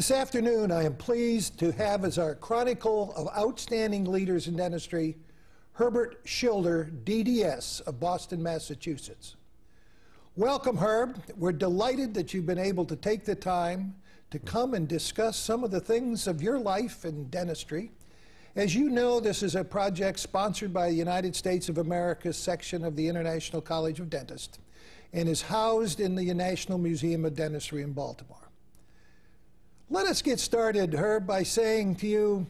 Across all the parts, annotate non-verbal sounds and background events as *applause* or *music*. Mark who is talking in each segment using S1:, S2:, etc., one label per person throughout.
S1: This afternoon, I am pleased to have as our chronicle of outstanding leaders in dentistry Herbert Schilder, DDS of Boston, Massachusetts. Welcome, Herb. We're delighted that you've been able to take the time to come and discuss some of the things of your life in dentistry. As you know, this is a project sponsored by the United States of America section of the International College of Dentists and is housed in the National Museum of Dentistry in Baltimore. Let us get started, Herb, by saying to you,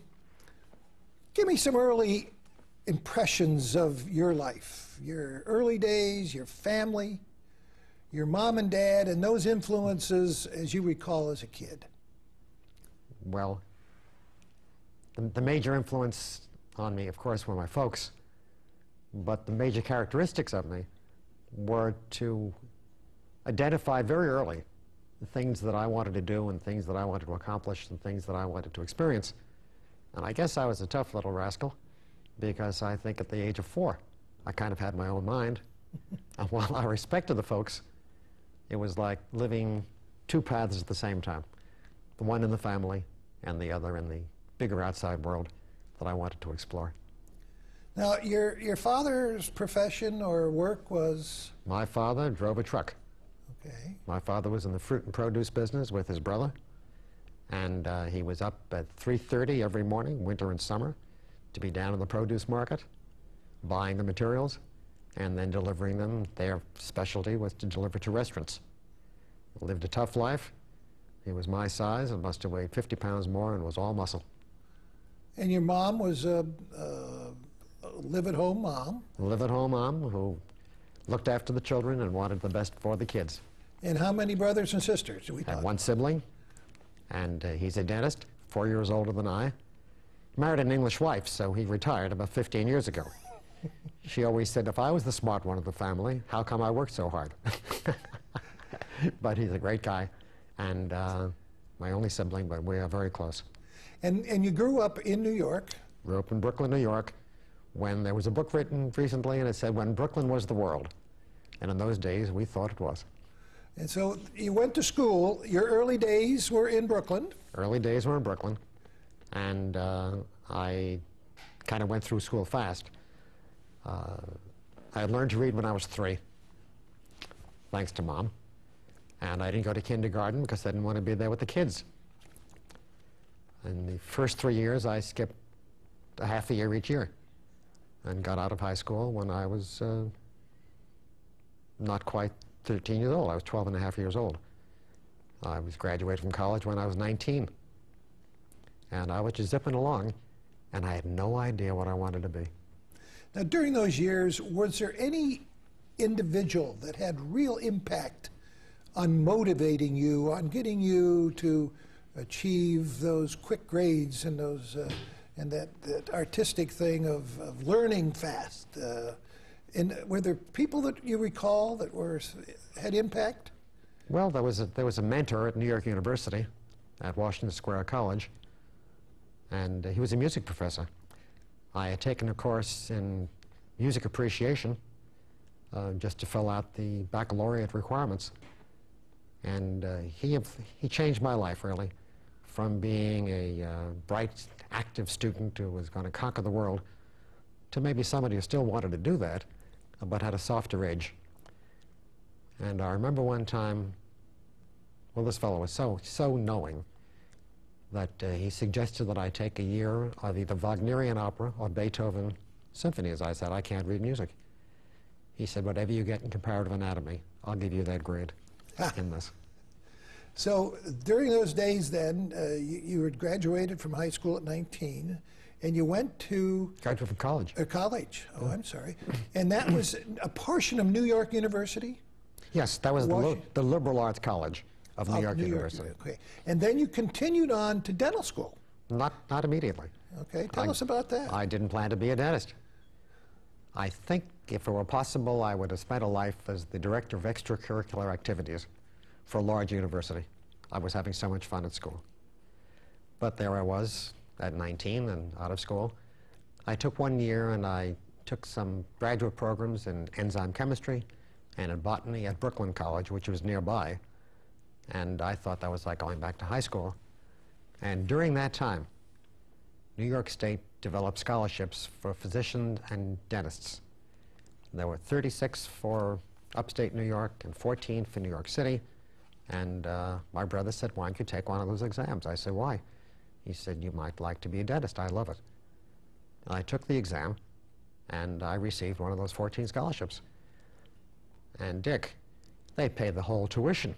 S1: give me some early impressions of your life, your early days, your family, your mom and dad, and those influences as you recall as a kid.
S2: Well, the, the major influence on me, of course, were my folks, but the major characteristics of me were to identify very early the things that I wanted to do and things that I wanted to accomplish and things that I wanted to experience. And I guess I was a tough little rascal because I think at the age of four, I kind of had my own mind. *laughs* and while I respected the folks, it was like living two paths at the same time. The one in the family and the other in the bigger outside world that I wanted to explore.
S1: Now, your, your father's profession or work was?
S2: My father drove a truck.
S1: Okay.
S2: My father was in the fruit and produce business with his brother, and uh, he was up at 3.30 every morning, winter and summer, to be down in the produce market, buying the materials, and then delivering them. Their specialty was to deliver to restaurants. Lived a tough life. He was my size and must have weighed 50 pounds more and was all muscle.
S1: And your mom was a, a live-at-home mom?
S2: Live-at-home mom who looked after the children and wanted the best for the kids.
S1: And how many brothers and sisters do we
S2: have? one sibling, and uh, he's a dentist, four years older than I. Married an English wife, so he retired about 15 years ago. *laughs* she always said, if I was the smart one of the family, how come I worked so hard? *laughs* but he's a great guy, and uh, my only sibling, but we are very close.
S1: And, and you grew up in New York?
S2: Grew up in Brooklyn, New York, when there was a book written recently, and it said, when Brooklyn was the world. And in those days, we thought it was.
S1: And so you went to school. Your early days were in Brooklyn.
S2: Early days were in Brooklyn. And uh, I kind of went through school fast. Uh, I learned to read when I was three, thanks to mom. And I didn't go to kindergarten because I didn't want to be there with the kids. In the first three years, I skipped a half a year each year and got out of high school when I was uh, not quite 13 years old. I was 12 and a half years old. I was graduated from college when I was 19. And I was just zipping along, and I had no idea what I wanted to be.
S1: Now, during those years, was there any individual that had real impact on motivating you, on getting you to achieve those quick grades and those uh, and that, that artistic thing of, of learning fast? Uh, and were there people that you recall that were had impact?
S2: Well, there was a, there was a mentor at New York University, at Washington Square College, and uh, he was a music professor. I had taken a course in music appreciation uh, just to fill out the baccalaureate requirements, and uh, he he changed my life really, from being a uh, bright, active student who was going to conquer the world to maybe somebody who still wanted to do that but had a softer edge. And I remember one time, well, this fellow was so, so knowing that uh, he suggested that I take a year of either Wagnerian opera or Beethoven symphony. As I said, I can't read music. He said, whatever you get in comparative anatomy, I'll give you that grade in this.
S1: So during those days then, uh, you, you had graduated from high school at 19 and you went to
S2: graduate from college.
S1: A college. Oh, I'm sorry. *laughs* And that was a portion of New York University.
S2: Yes, that was the, the, liberal arts college of New, of York, New University. York,
S1: okay, and then you continued on to dental school.
S2: Not not immediately.
S1: Okay, tell I, us about that.
S2: I didn't plan to be a dentist. I think if it were possible, I would have spent a life as the director of extracurricular activities for a large university. I was having so much fun at school. But there I was, at 19 and out of school. I took one year and I took some graduate programs in enzyme chemistry and in botany at Brooklyn College, which was nearby. And I thought that was like going back to high school. And during that time, New York State developed scholarships for physicians and dentists. There were 36 for upstate New York and 14 for New York City. And uh, my brother said, why don't you take one of those exams? I said, why? He said, you might like to be a dentist. I love it. And I took the exam, and I received one of those 14 scholarships. And Dick, they paid the whole tuition,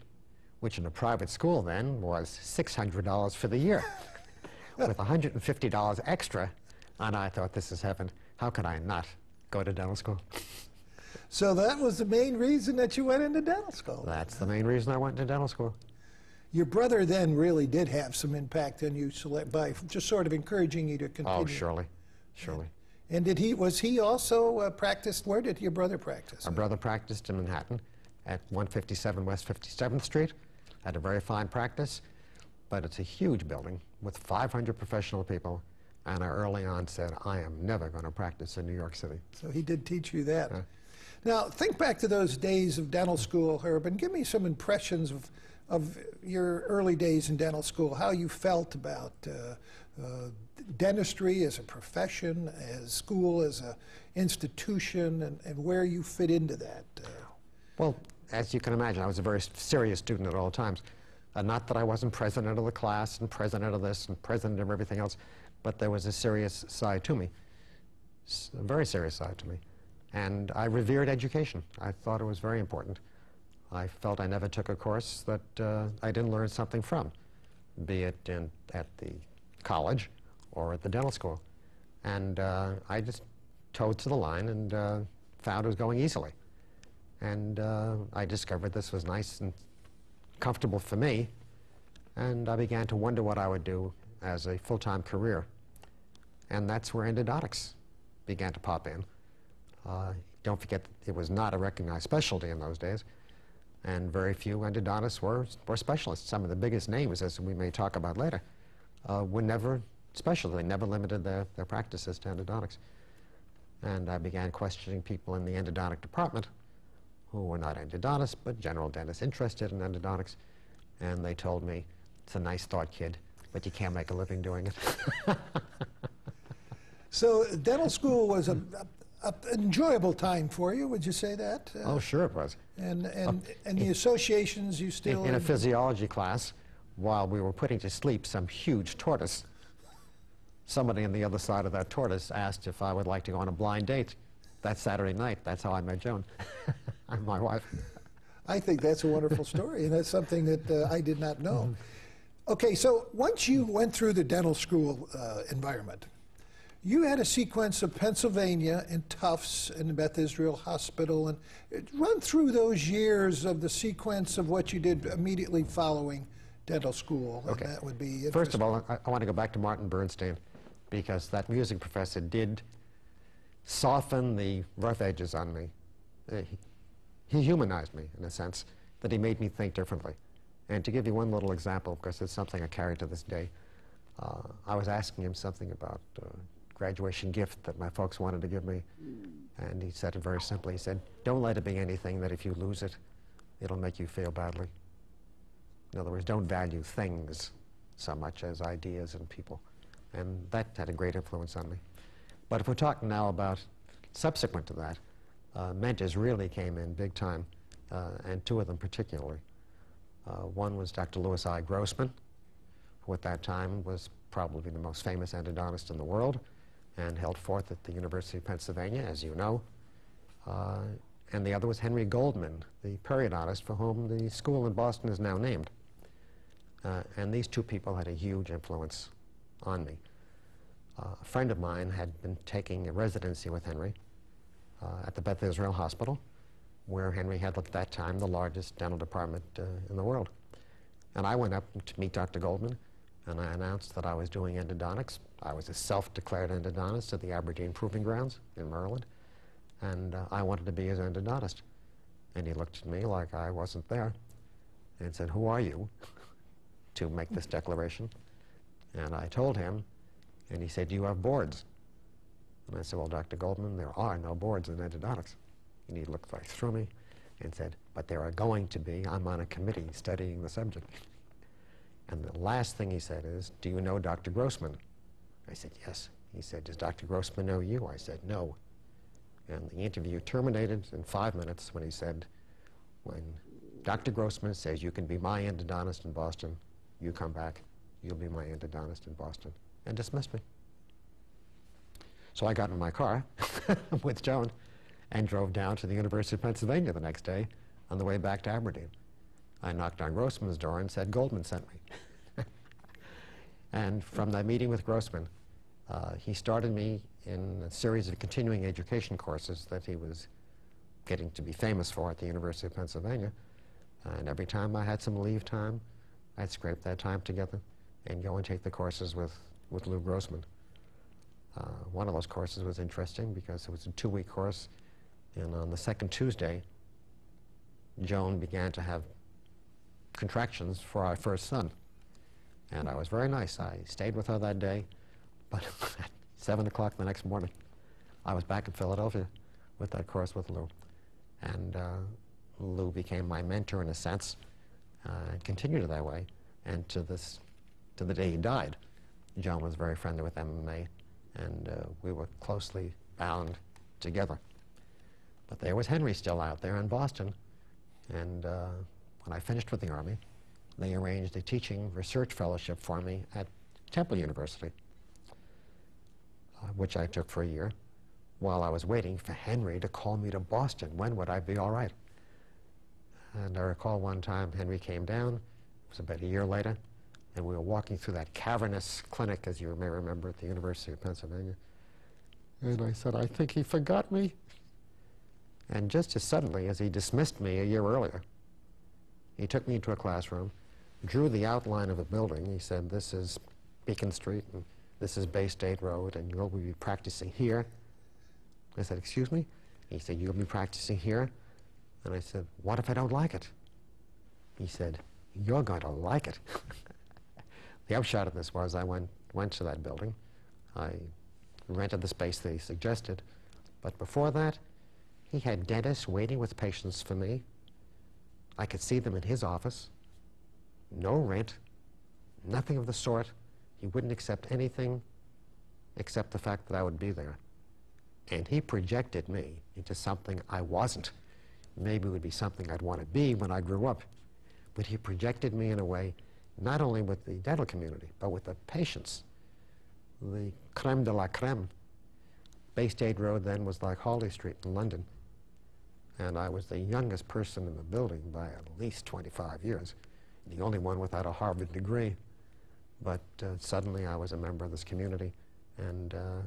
S2: which in a private school then was $600 for the year, *laughs* with $150 extra. And I thought, this is heaven. How could I not go to dental school?
S1: So that was the main reason that you went into dental school.
S2: That's the main reason I went to dental school.
S1: Your brother then really did have some impact on you by just sort of encouraging you to continue.
S2: Oh, surely, surely.
S1: And did he was he also uh, practiced? Where did your brother practice?
S2: Our brother practiced in Manhattan at 157 West 57th Street. Had a very fine practice, but it's a huge building with 500 professional people. And I early on said, I am never going to practice in New York City.
S1: So he did teach you that. Now, think back to those days of dental school, Herb, and give me some impressions of, of your early days in dental school, how you felt about uh, uh, dentistry as a profession, as school as an institution, and, and where you fit into that. Uh,
S2: Well, as you can imagine, I was a very serious student at all times. Uh, not that I wasn't president of the class and president of this and president of everything else, but there was a serious side to me, S- a very serious side to me. And I revered education. I thought it was very important. I felt I never took a course that uh, I didn't learn something from, be it in, at the college or at the dental school. And uh, I just toed to the line and uh, found it was going easily. And uh, I discovered this was nice and comfortable for me, and I began to wonder what I would do as a full-time career. And that's where endodontics began to pop in. Uh, don't forget, it was not a recognized specialty in those days, and very few endodontists were, were specialists. Some of the biggest names, as we may talk about later, uh, were never specialists. They never limited their, their practices to endodontics. And I began questioning people in the endodontic department who were not endodontists, but general dentists interested in endodontics. And they told me, it's a nice thought, kid, but you can't make a living doing it. *laughs*
S1: so dental school was a, a, a enjoyable time for you. Would you say that? Uh,
S2: oh, sure it was.
S1: And and and the associations you still
S2: In, in a physiology class, while we were putting to sleep some huge tortoise, somebody on the other side of that tortoise asked if I would like to go on a blind date that Saturday night. That's how I met Joan, *laughs* and my wife.
S1: I think that's a wonderful story, and that's something that uh, I did not know. Okay, so once you went through the dental school uh, environment, you had a sequence of Pennsylvania and Tufts and the Beth Israel Hospital, and uh, run through those years of the sequence of what you did immediately following dental school.
S2: Okay.
S1: And that would be
S2: First of all, I, I want to go back to Martin Bernstein because that music professor did soften the rough edges on me. Uh, he, he humanized me in a sense that he made me think differently. And to give you one little example, because it's something I carry to this day, uh, I was asking him something about uh, graduation gift that my folks wanted to give me, and he said it very simply. He said, "Don't let it be anything that if you lose it, it'll make you feel badly." In other words, don't value things so much as ideas and people. And that had a great influence on me. But if we're talking now about subsequent to that, uh, mentors really came in big time, uh, and two of them particularly. Uh, one was Dr. Louis I. Grossman, who at that time was probably the most famous endodontist in the world and held forth at the University of Pennsylvania, as you know. Uh, and the other was Henry Goldman, the periodontist for whom the school in Boston is now named. Uh, and these two people had a huge influence on me. Uh, a friend of mine had been taking a residency with Henry uh, at the Beth Israel Hospital, where Henry had at that time the largest dental department uh, in the world. And I went up to meet Dr. Goldman, and I announced that I was doing endodontics. I was a self-declared endodontist at the Aberdeen Proving Grounds in Maryland, and uh, I wanted to be his endodontist. And he looked at me like I wasn't there and said, who are you to make this declaration? And I told him, and he said, do you have boards? And I said, well, Dr. Goldman, there are no boards in endodontics. And he looked right through me and said, but there are going to be. I'm on a committee studying the subject. And the last thing he said is, Do you know Dr. Grossman? I said, Yes. He said, Does Dr. Grossman know you? I said, No. And the interview terminated in five minutes when he said, When Dr. Grossman says you can be my endodontist in Boston, you come back, you'll be my endodontist in Boston, and dismissed me. So I got in my car *laughs* with Joan and drove down to the University of Pennsylvania the next day on the way back to Aberdeen. I knocked on Grossman's door and said, Goldman sent me. *laughs* and from that meeting with Grossman, uh, he started me in a series of continuing education courses that he was getting to be famous for at the University of Pennsylvania. And every time I had some leave time, I'd scrape that time together and go and take the courses with, with Lou Grossman. Uh, one of those courses was interesting because it was a two-week course, and on the second Tuesday, Joan began to have contractions for our first son. And I was very nice. I stayed with her that day, but *laughs* at 7 o'clock the next morning, I was back in Philadelphia with that course with Lou. And uh, Lou became my mentor in a sense, and continued that way. And to this, to the day he died, Joan was very friendly with Emma, and uh, we were closely bound together. But there was Henry still out there in Boston, and uh, when I finished with the Army, they arranged a teaching research fellowship for me at Temple University, uh, which I took for a year, while I was waiting for Henry to call me to Boston. When would I be all right? And I recall one time Henry came down, it was about a year later, and we were walking through that cavernous clinic, as you may remember, at the University of Pennsylvania. And I said, I think he forgot me. And just as suddenly as he dismissed me a year earlier, he took me into a classroom, drew the outline of a building. He said, this is Beacon Street, and this is Bay State Road, and you'll be practicing here. I said, excuse me? He said, you'll be practicing here. And I said, what if I don't like it? He said, you're going to like it. *laughs* the upshot of this was I went, went to that building. I rented the space they suggested. But before that, he had dentists waiting with patients for me. I could see them in his office. No rent, nothing of the sort. He wouldn't accept anything except the fact that I would be there. And he projected me into something I wasn't. Maybe would be something I'd want to be when I grew up. But he projected me in a way, not only with the dental community, but with the patients. The creme de la creme. Bay State Road then was like Harley Street in London. And I was the youngest person in the building by at least 25 years, the only one without a Harvard degree. But uh, suddenly I was a member of this community, and uh,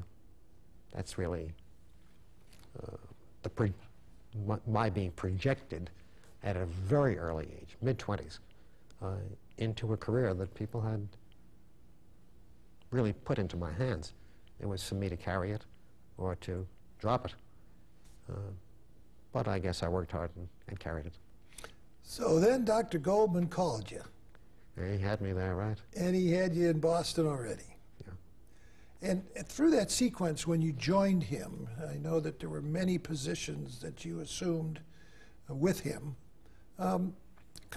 S2: that's really uh, the pre my, being projected at a very early age, mid-20s, uh, into a career that people had really put into my hands. It was for me to carry it or to drop it. Uh, but I guess I worked hard and, and, carried it.
S1: So then Dr. Goldman called you.
S2: he had me there, right?
S1: And he had you in Boston already. And through that sequence, when you joined him, I know that there were many positions that you assumed uh, with him. Um,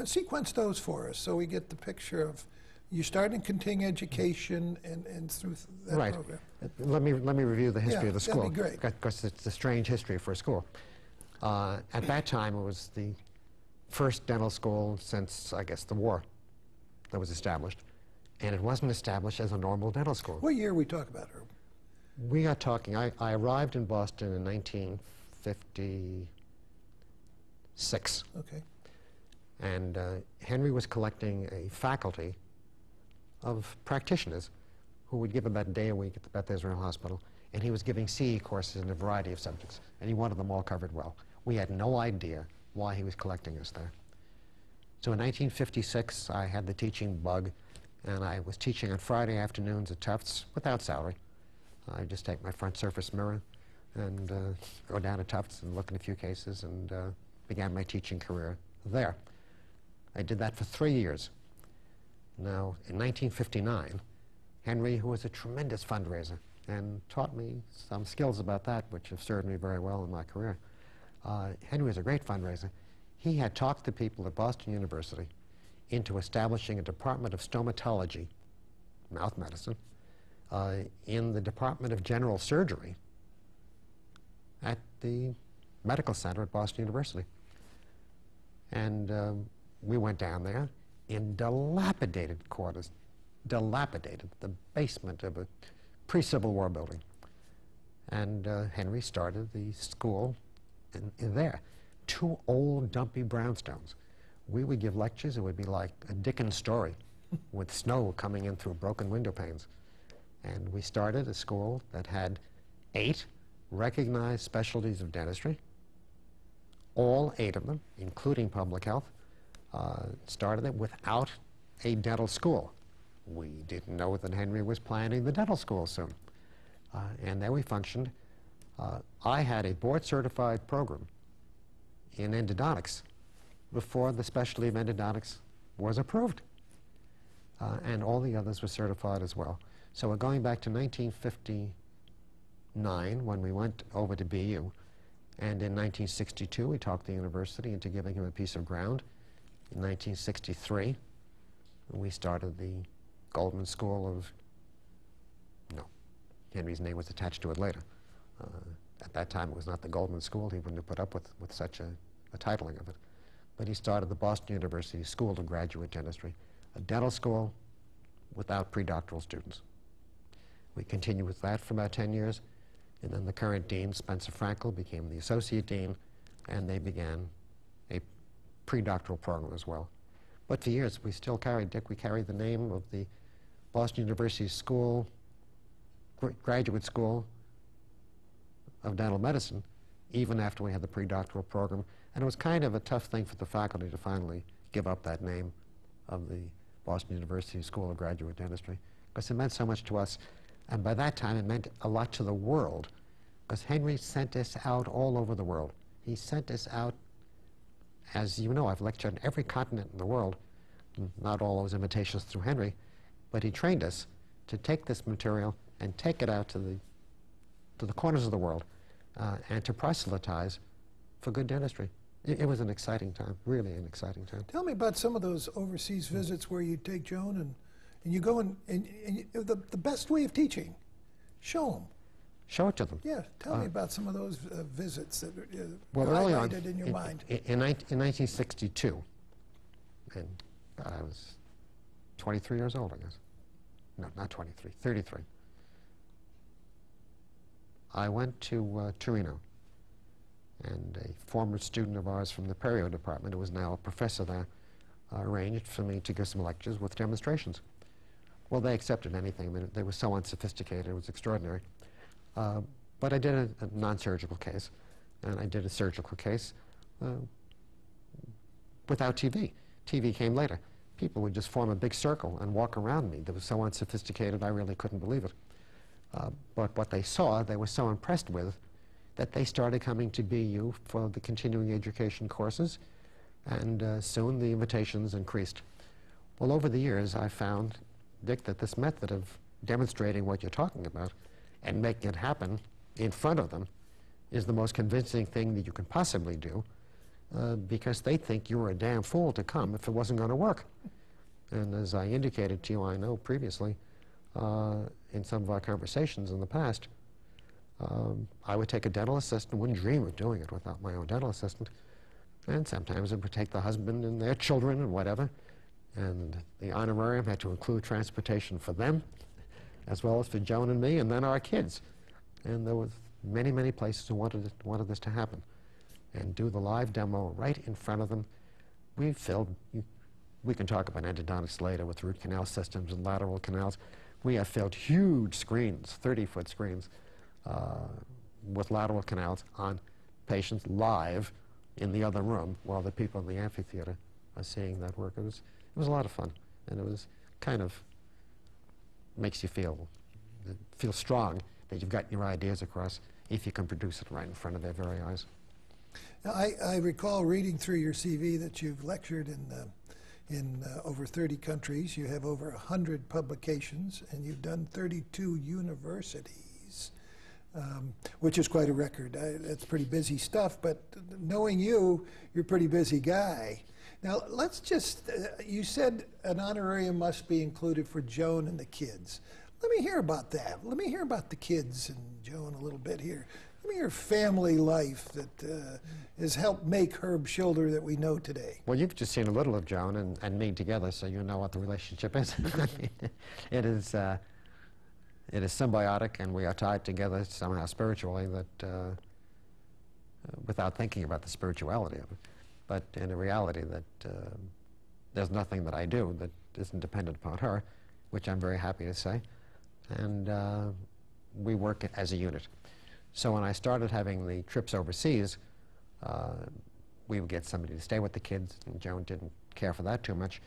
S1: sequence those for us so we get the picture of you started in continuing education and, and through that
S2: right.
S1: program.
S2: Let me, let me review the history
S1: yeah,
S2: of the school.
S1: That'd be great.
S2: Because it's a strange history for a school. Uh, at that time, it was the first dental school since, I guess, the war that was established. And it wasn't established as a normal dental school.
S1: What year are we talking about, Herb?
S2: We got talking, I, I arrived in Boston in 1956.
S1: Okay.
S2: And uh, Henry was collecting a faculty of practitioners who would give about a day a week at the Beth Israel Hospital. And he was giving CE courses in a variety of subjects. And he wanted them all covered well. We had no idea why he was collecting us there. So in 1956, I had the teaching bug, and I was teaching on Friday afternoons at Tufts without salary. I just take my front surface mirror and uh, go down to Tufts and look in a few cases and uh, began my teaching career there. I did that for three years. Now, in 1959, Henry, who was a tremendous fundraiser and taught me some skills about that, which have served me very well in my career, uh, Henry was a great fundraiser. He had talked to people at Boston University into establishing a department of stomatology, mouth medicine, uh, in the Department of General Surgery at the medical center at Boston University. And um, we went down there in dilapidated quarters, dilapidated, the basement of a pre-Civil War building. And uh, Henry started the school in, in there. Two old, dumpy brownstones. We would give lectures, it would be like a Dickens story *laughs* with snow coming in through broken window panes. And we started a school that had eight recognized specialties of dentistry, all eight of them, including public health, uh, started it without a dental school. We didn't know that Henry was planning the dental school soon. Uh, and there we functioned. Uh, I had a board-certified program in endodontics before the specialty of endodontics was approved. Uh, and all the others were certified as well. So we're going back to 1959 when we went over to BU. And in 1962, we talked the university into giving him a piece of ground. In 1963, we started the Goldman School of, no, Henry's name was attached to it later. Uh, at that time, it was not the Goldman School. He wouldn't have put up with, with such a, a titling of it. But he started the Boston University School of Graduate Dentistry, a dental school without pre-doctoral students. We continued with that for about 10 years, and then the current dean, Spencer Frankl, became the associate dean, and they began a pre-doctoral program as well. But for years, we still carried, Dick, we carried the name of the Boston University School, gr Graduate School of Dental Medicine, even after we had the pre-doctoral program. And it was kind of a tough thing for the faculty to finally give up that name of the Boston University School of Graduate Dentistry, because it meant so much to us. And by that time, it meant a lot to the world, because Henry sent us out all over the world. He sent us out, as you know, I've lectured on every continent in the world, not all those invitations through Henry, but he trained us to take this material and take it out to the, to the corners of the world uh, and to proselytize for good dentistry. It, it, was an exciting time, really an exciting time.
S1: Tell me about some of those overseas visits where you take Joan and, and you go and, and, and you, the, the best way of teaching, show them.
S2: Show it to them.
S1: Yeah, tell uh, me about some of those uh, visits that uh,
S2: well,
S1: early
S2: on,
S1: in your
S2: in,
S1: mind.
S2: In, in, in 1962, and I was 23 years old, I guess. No, not 23, 33. I went to uh, Torino and a former student of ours from the perio department, who was now a professor there, uh, arranged for me to give some lectures with demonstrations. Well, they accepted anything. Mean, they were so unsophisticated, it was extraordinary. Uh, but I did a, a non-surgical case, and I did a surgical case uh, without TV. TV came later. People would just form a big circle and walk around me. They were so unsophisticated, I really couldn't believe it. Uh, but what they saw, they were so impressed with that they started coming to BU for the continuing education courses, and uh, soon the invitations increased. Well, over the years, I found, Dick, that this method of demonstrating what you're talking about and making it happen in front of them is the most convincing thing that you can possibly do uh, because they think you're a damn fool to come if it wasn't going to work. And as I indicated to you, I know previously, in some of our conversations in the past, um, I would take a dental assistant, wouldn't dream of doing it without my own dental assistant. And sometimes it would take the husband and their children and whatever. And the honorarium had to include transportation for them, as well as for Joan and me, and then our kids. And there were many, many places who wanted, it, wanted this to happen. And do the live demo right in front of them. We filled, we can talk about endodontics later with root canal systems and lateral canals. We have filled huge screens, 30-foot screens, uh, with lateral canals on patients live in the other room while the people in the amphitheater are seeing that work. It was, it was a lot of fun, and it was kind of makes you feel feel strong that you've gotten your ideas across if you can produce it right in front of their very eyes.
S1: Now, I, I recall reading through your CV that you've lectured in uh, in uh, over 30 countries. You have over 100 publications, and you've done 32 universities um, which is quite a record. That's pretty busy stuff, but knowing you, you're a pretty busy guy. Now, let's just, uh, you said an honorarium must be included for Joan and the kids. Let me hear about that. Let me hear about the kids and Joan a little bit here. Let me your family life that uh, has helped make Herb Schilder that we know today.
S2: Well, you've just seen a little of Joan and, and me together, so you know what the relationship is. *laughs* it is uh, it is symbiotic, and we are tied together somehow spiritually. That uh, without thinking about the spirituality of it, but in a reality that uh, there's nothing that I do that isn't dependent upon her, which I'm very happy to say, and uh, we work as a unit. So when I started having the trips overseas, uh, we would get somebody to stay with the kids, and Joan didn't care for that too much.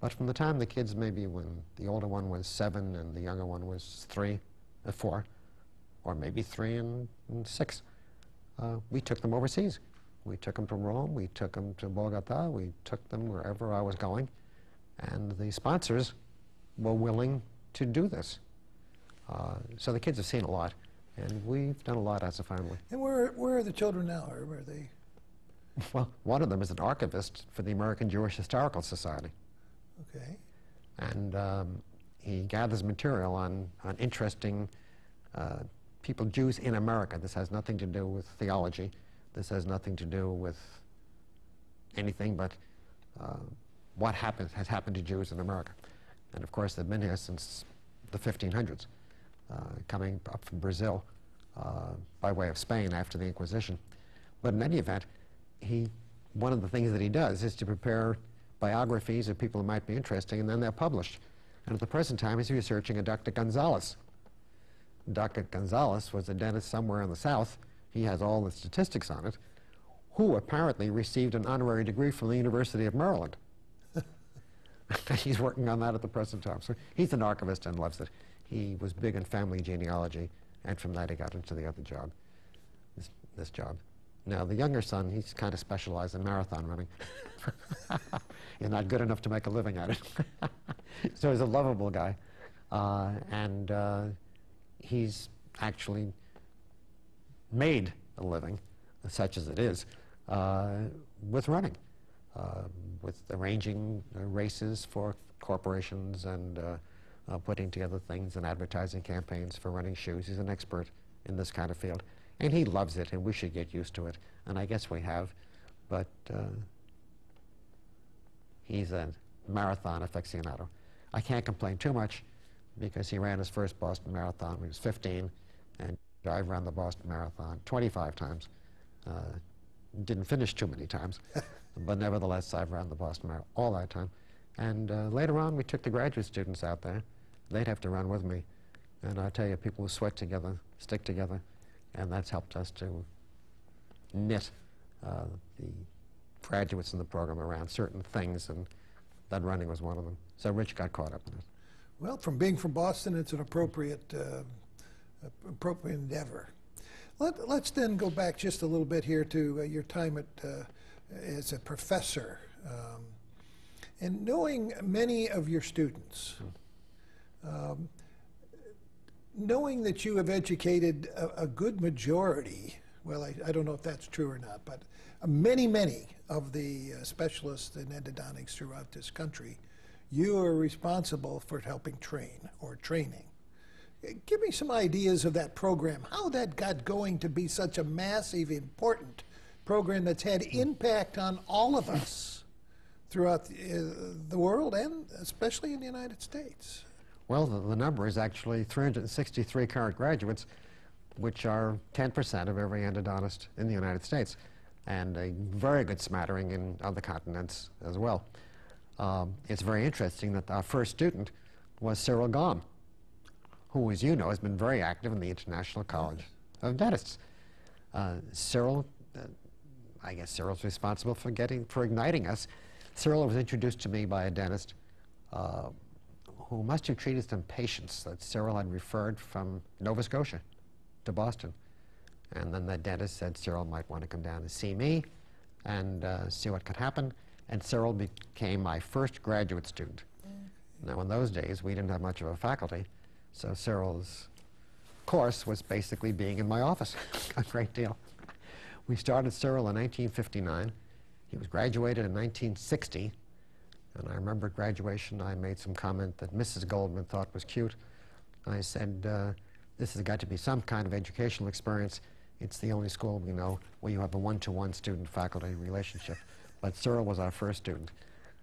S2: But from the time the kids, maybe when the older one was seven and the younger one was three, uh, four, or maybe three and, and six, uh, we took them overseas. We took them to Rome, we took them to Bogota, we took them wherever I was going, and the sponsors were willing to do this. Uh, so the kids have seen a lot, and we've done a lot as a family.
S1: And where, where are the children now? Or where are they? *laughs*
S2: Well, one of them is an archivist for the American Jewish Historical Society.
S1: Okay.
S2: And um, he gathers material on, on interesting uh, people, Jews in America. This has nothing to do with theology. This has nothing to do with anything but uh, what happens, has happened to Jews in America. And of course, they've been here since the 1500s, uh, coming up from Brazil uh, by way of Spain after the Inquisition. But in any event, he, one of the things that he does is to prepare biographies of people who might be interesting, and then they're published. And at the present time, he's researching a Dr. Gonzalez. Dr. Gonzalez was a dentist somewhere in the South. He has all the statistics on it, who apparently received an honorary degree from the University of Maryland. *laughs* *laughs* he's working on that at the present time. So he's an archivist and loves it. He was big in family genealogy, and from that he got into the other job, this, this job. Now, the younger son, he's kind of specialized in marathon running. *laughs* You're not good enough to make a living at it. *laughs* so he's a lovable guy. Uh, and uh, he's actually made a living, such as it is, uh, with running, uh, with arranging uh, races for corporations and uh, putting together things and advertising campaigns for running shoes. He's an expert in this kind of field. And he loves it, and we should get used to it. And I guess we have. But uh, he's a marathon aficionado. I can't complain too much because he ran his first Boston Marathon when he was 15, and I've run the Boston Marathon 25 times. Uh, didn't finish too many times, *laughs* but nevertheless, I've run the Boston Marathon all that time. And uh, later on, we took the graduate students out there. They'd have to run with me. And I tell you, people who sweat together, stick together, and that's helped us to knit uh, the graduates in the program around certain things, and that running was one of them. So Rich got caught up in it.
S1: Well, from being from Boston, it's an appropriate, uh, appropriate endeavor. Let, us then go back just a little bit here to uh, your time at, uh, as a professor. Um, and knowing many of your students, um, knowing that you have educated a, a good majority, well, I, I, don't know if that's true or not, but many, many of the uh, specialists in endodontics throughout this country, you are responsible for helping train or training. Give me some ideas of that program, how that got going to be such a massive, important program that's had impact on all of us throughout the, uh, the world and especially in the United States.
S2: Well, the, the number is actually 363 current graduates, which are 10% of every endodontist in the United States, and a very good smattering in other continents as well. Um, it's very interesting that our first student was Cyril Gom, who, as you know, has been very active in the International College of Dentists. Uh, Cyril, uh, I guess Cyril's responsible for getting, for igniting us. Cyril was introduced to me by a dentist uh, who must have treated some patients that Cyril had referred from Nova Scotia to Boston. And then the dentist said Cyril might want to come down and see me and uh, see what could happen. And Cyril became my first graduate student. Now, in those days, we didn't have much of a faculty, so Cyril's course was basically being in my office *laughs* a great deal. We started Cyril in 1959, He was graduated in 1960, and I remember at graduation I made some comment that Mrs. Goldman thought was cute. I said, uh, this has got to be some kind of educational experience. It's the only school we know where you have a one-to-one student-faculty relationship. But Cyril was our first student.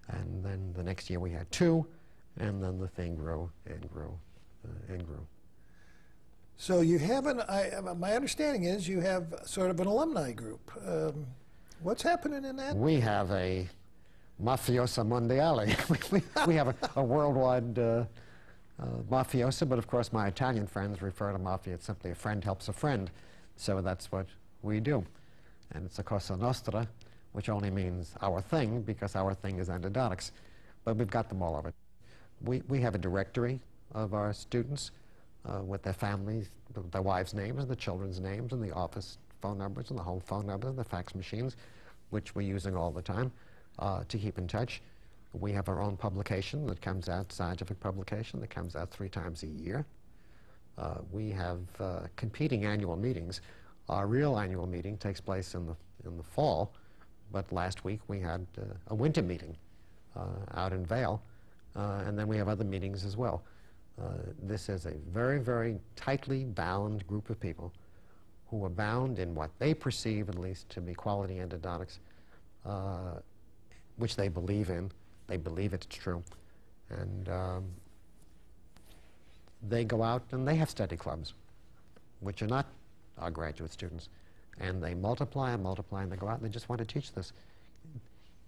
S2: And then the next year we had two, and then the thing grew and grew uh, and grew.
S1: So you have an, I, my understanding is you have sort of an alumni group. Um, what's happening in that?
S2: We have a mafiosa mondiale. *laughs* we, have a, a worldwide uh, uh, mafiosa, but of course my Italian friends refer to mafia as simply a friend helps a friend. So that's what we do. And it's a Cosa Nostra, which only means our thing, because our thing is endodontics. But we've got them all over. We, we have a directory of our students uh, with their families, their wives' names, and the children's names, and the office phone numbers, and the home phone numbers, and the fax machines, which we're using all the time uh, to keep in touch. We have our own publication that comes out, scientific publication, that comes out three times a year. Uh, we have uh, competing annual meetings. Our real annual meeting takes place in the, in the fall, but last week we had uh, a winter meeting uh, out in Vail, uh, and then we have other meetings as well. Uh, this is a very, very tightly bound group of people who are bound in what they perceive, at least, to be quality endodontics, which they believe in. They believe it's true. And um, they go out and they have study clubs, which are not our graduate students. And they multiply and multiply and they go out and they just want to teach this.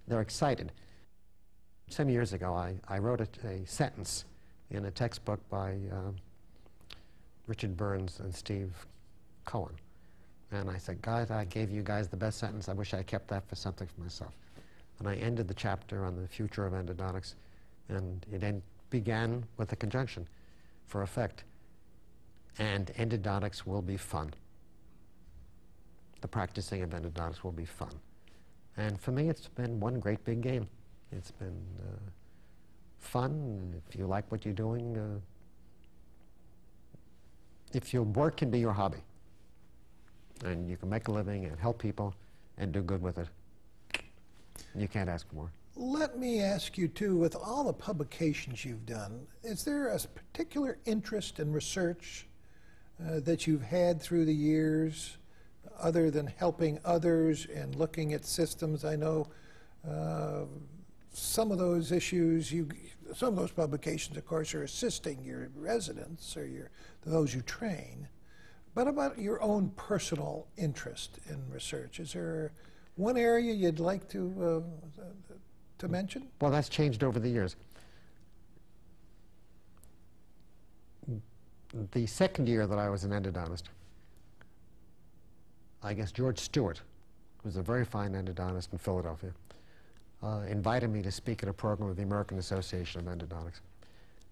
S2: They're excited. Some years ago, I, I wrote a, a sentence in a textbook by uh, Richard Burns and Steve Cohen. And I said, guys, I gave you guys the best sentence. I wish I kept that for something for myself. And I ended the chapter on the future of endodontics, and it began with a conjunction for effect. And endodontics will be fun. The practicing of endodontics will be fun. And for me, it's been one great big game. It's been uh, fun. If you like what you're doing, uh, if your work can be your hobby, and you can make a living and help people and do good with it, you can't ask more.
S1: Let me ask you, too, with all the publications you've done, is there a particular interest in research uh, that you've had through the years, other than helping others and looking at systems? I know uh, some of those issues, you, some of those publications, of course, are assisting your residents or your, those you train. But about your own personal interest in research, is there one area you'd like to, uh, to mention?
S2: Well, that's changed over the years. The second year that I was an endodontist, I guess George Stewart, who's a very fine endodontist in Philadelphia, uh, invited me to speak at a program of the American Association of Endodontics,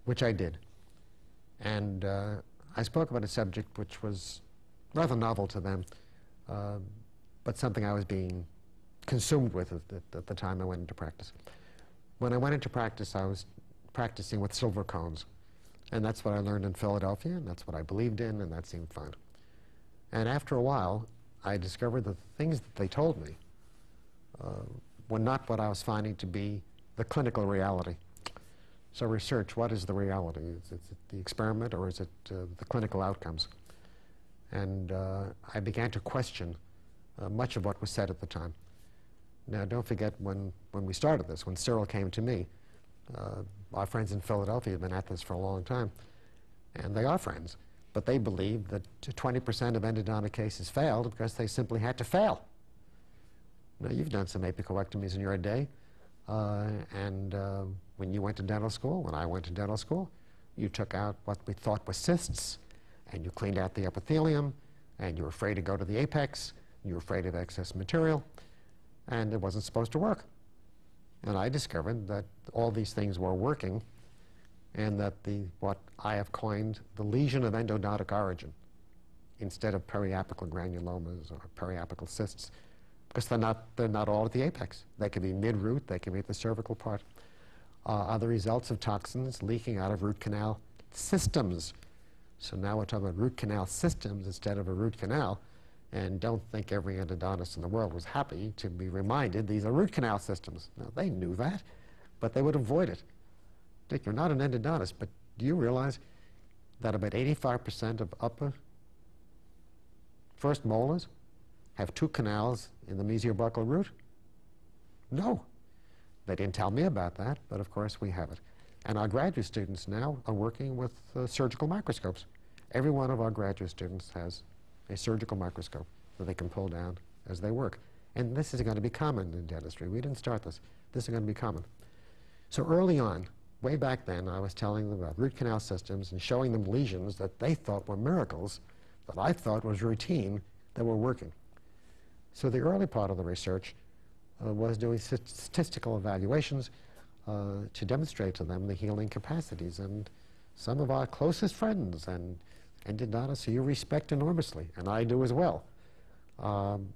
S2: which I did. And uh, I spoke about a subject which was rather novel to them, uh, but something I was being consumed with at, at, the time I went into practice. When I went into practice, I was practicing with silver cones. And that's what I learned in Philadelphia, and that's what I believed in, and that seemed fun. And after a while, I discovered that the things that they told me uh, were not what I was finding to be the clinical reality. So research, what is the reality? Is it the experiment or is it uh, the clinical outcomes? And uh, I began to question uh, much of what was said at the time. Now, don't forget when, when we started this, when Cyril came to me, uh, our friends in Philadelphia have been at this for a long time, and they are friends, but they believe that 20% of endodontic cases failed because they simply had to fail. Now, you've done some apicoectomies in your day, uh, and uh, when you went to dental school, when I went to dental school, you took out what we thought were cysts, and you cleaned out the epithelium, and you were afraid to go to the apex, you were afraid of excess material, and it wasn't supposed to work. And I discovered that all these things were working and that the, what I have coined the lesion of endodontic origin instead of periapical granulomas or periapical cysts because they're not, they're not all at the apex. They can be mid-root, they can be at the cervical part. Uh, are the results of toxins leaking out of root canal systems. So now we're talking about root canal systems instead of a root canal And don't think every endodontist in the world was happy to be reminded these are root canal systems. Now, they knew that, but they would avoid it. Dick, you're not an endodontist, but do you realize that about 85% of upper first molars have two canals in the mesiobuccal root? No. They didn't tell me about that, but of course we have it. And our graduate students now are working with uh, surgical microscopes. Every one of our graduate students has a surgical microscope that they can pull down as they work. And this is going to be common in dentistry. We didn't start this. This is going to be common. So early on, way back then, I was telling them about root canal systems and showing them lesions that they thought were miracles, that I thought was routine, that were working. So the early part of the research uh, was doing statistical evaluations uh, to demonstrate to them the healing capacities. And some of our closest friends and endodontists who you respect enormously, and I do as well, um,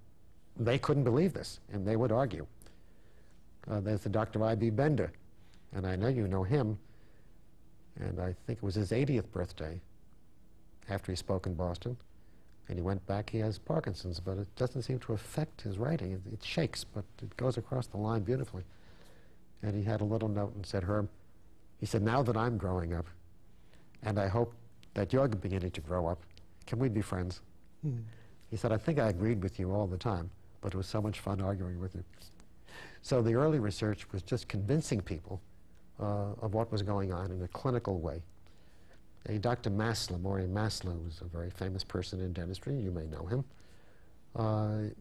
S2: they couldn't believe this, and they would argue. Uh, there's the Dr. I.B. Bender, and I know you know him, and I think it was his 80th birthday after he spoke in Boston. And he went back, he has Parkinson's, but it doesn't seem to affect his writing. It, it, shakes, but it goes across the line beautifully. And he had a little note and said, Herb, he said, now that I'm growing up, and I hope that you're beginning to grow up, can we be friends? Mm. He said, I think I agreed with you all the time, but it was so much fun arguing with you. So the early research was just convincing people uh, of what was going on in a clinical way. A Dr. Massler, Maury Massler, was a very famous person in dentistry. You may know him. Uh,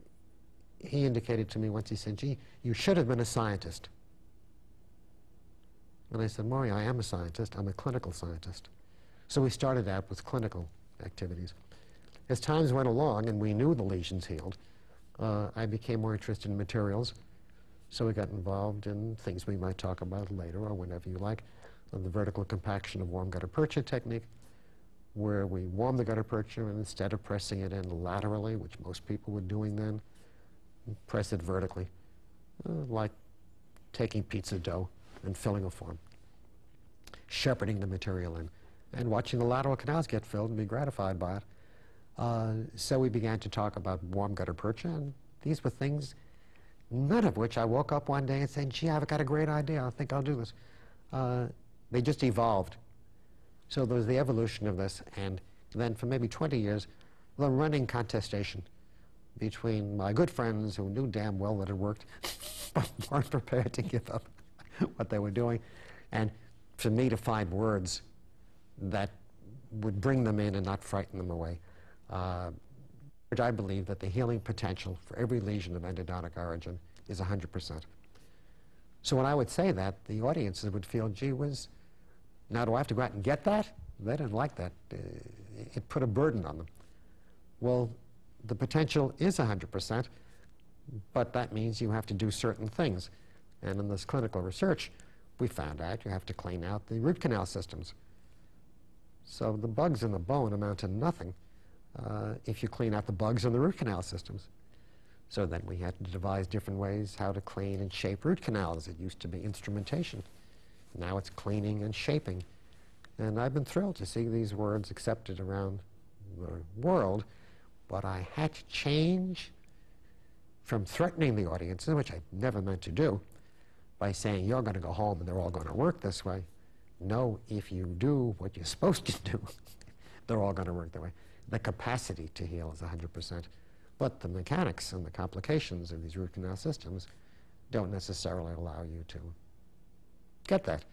S2: he indicated to me once, he said, gee, you should have been a scientist. And I said, Maury, I am a scientist. I'm a clinical scientist. So we started out with clinical activities. As times went along and we knew the lesions healed, uh, I became more interested in materials. So we got involved in things we might talk about later or whenever you like the vertical compaction of warm gutta-percha technique, where we warm the gutta-percha and instead of pressing it in laterally, which most people were doing then, press it vertically, uh, like taking pizza dough and filling a form, shepherding the material in, and watching the lateral canals get filled and be gratified by it. Uh, so we began to talk about warm gutta-percha, and these were things, none of which I woke up one day and said, gee, I've got a great idea, I think I'll do this. Uh, they just evolved. So there was the evolution of this, and then for maybe 20 years, the running contestation between my good friends who knew damn well that it worked, *laughs* but weren't prepared to give up *laughs* what they were doing, and for me to find words that would bring them in and not frighten them away. Uh, I believe that the healing potential for every lesion of endodontic origin is 100%. So when I would say that, the audiences would feel, gee whiz, now, do I have to go out and get that? They didn't like that. Uh, it put a burden on them. Well, the potential is 100%, but that means you have to do certain things. And in this clinical research, we found out you have to clean out the root canal systems. So the bugs in the bone amount to nothing uh, if you clean out the bugs in the root canal systems. So then we had to devise different ways how to clean and shape root canals. It used to be instrumentation. Now it's cleaning and shaping. And I've been thrilled to see these words accepted around the world, but I had to change from threatening the audiences, which I never meant to do, by saying, you're going to go home and they're all going to work this way. No, if you do what you're supposed to do, *laughs* they're all going to work that way. The capacity to heal is 100%. But the mechanics and the complications of these root canal systems don't necessarily allow you to get that.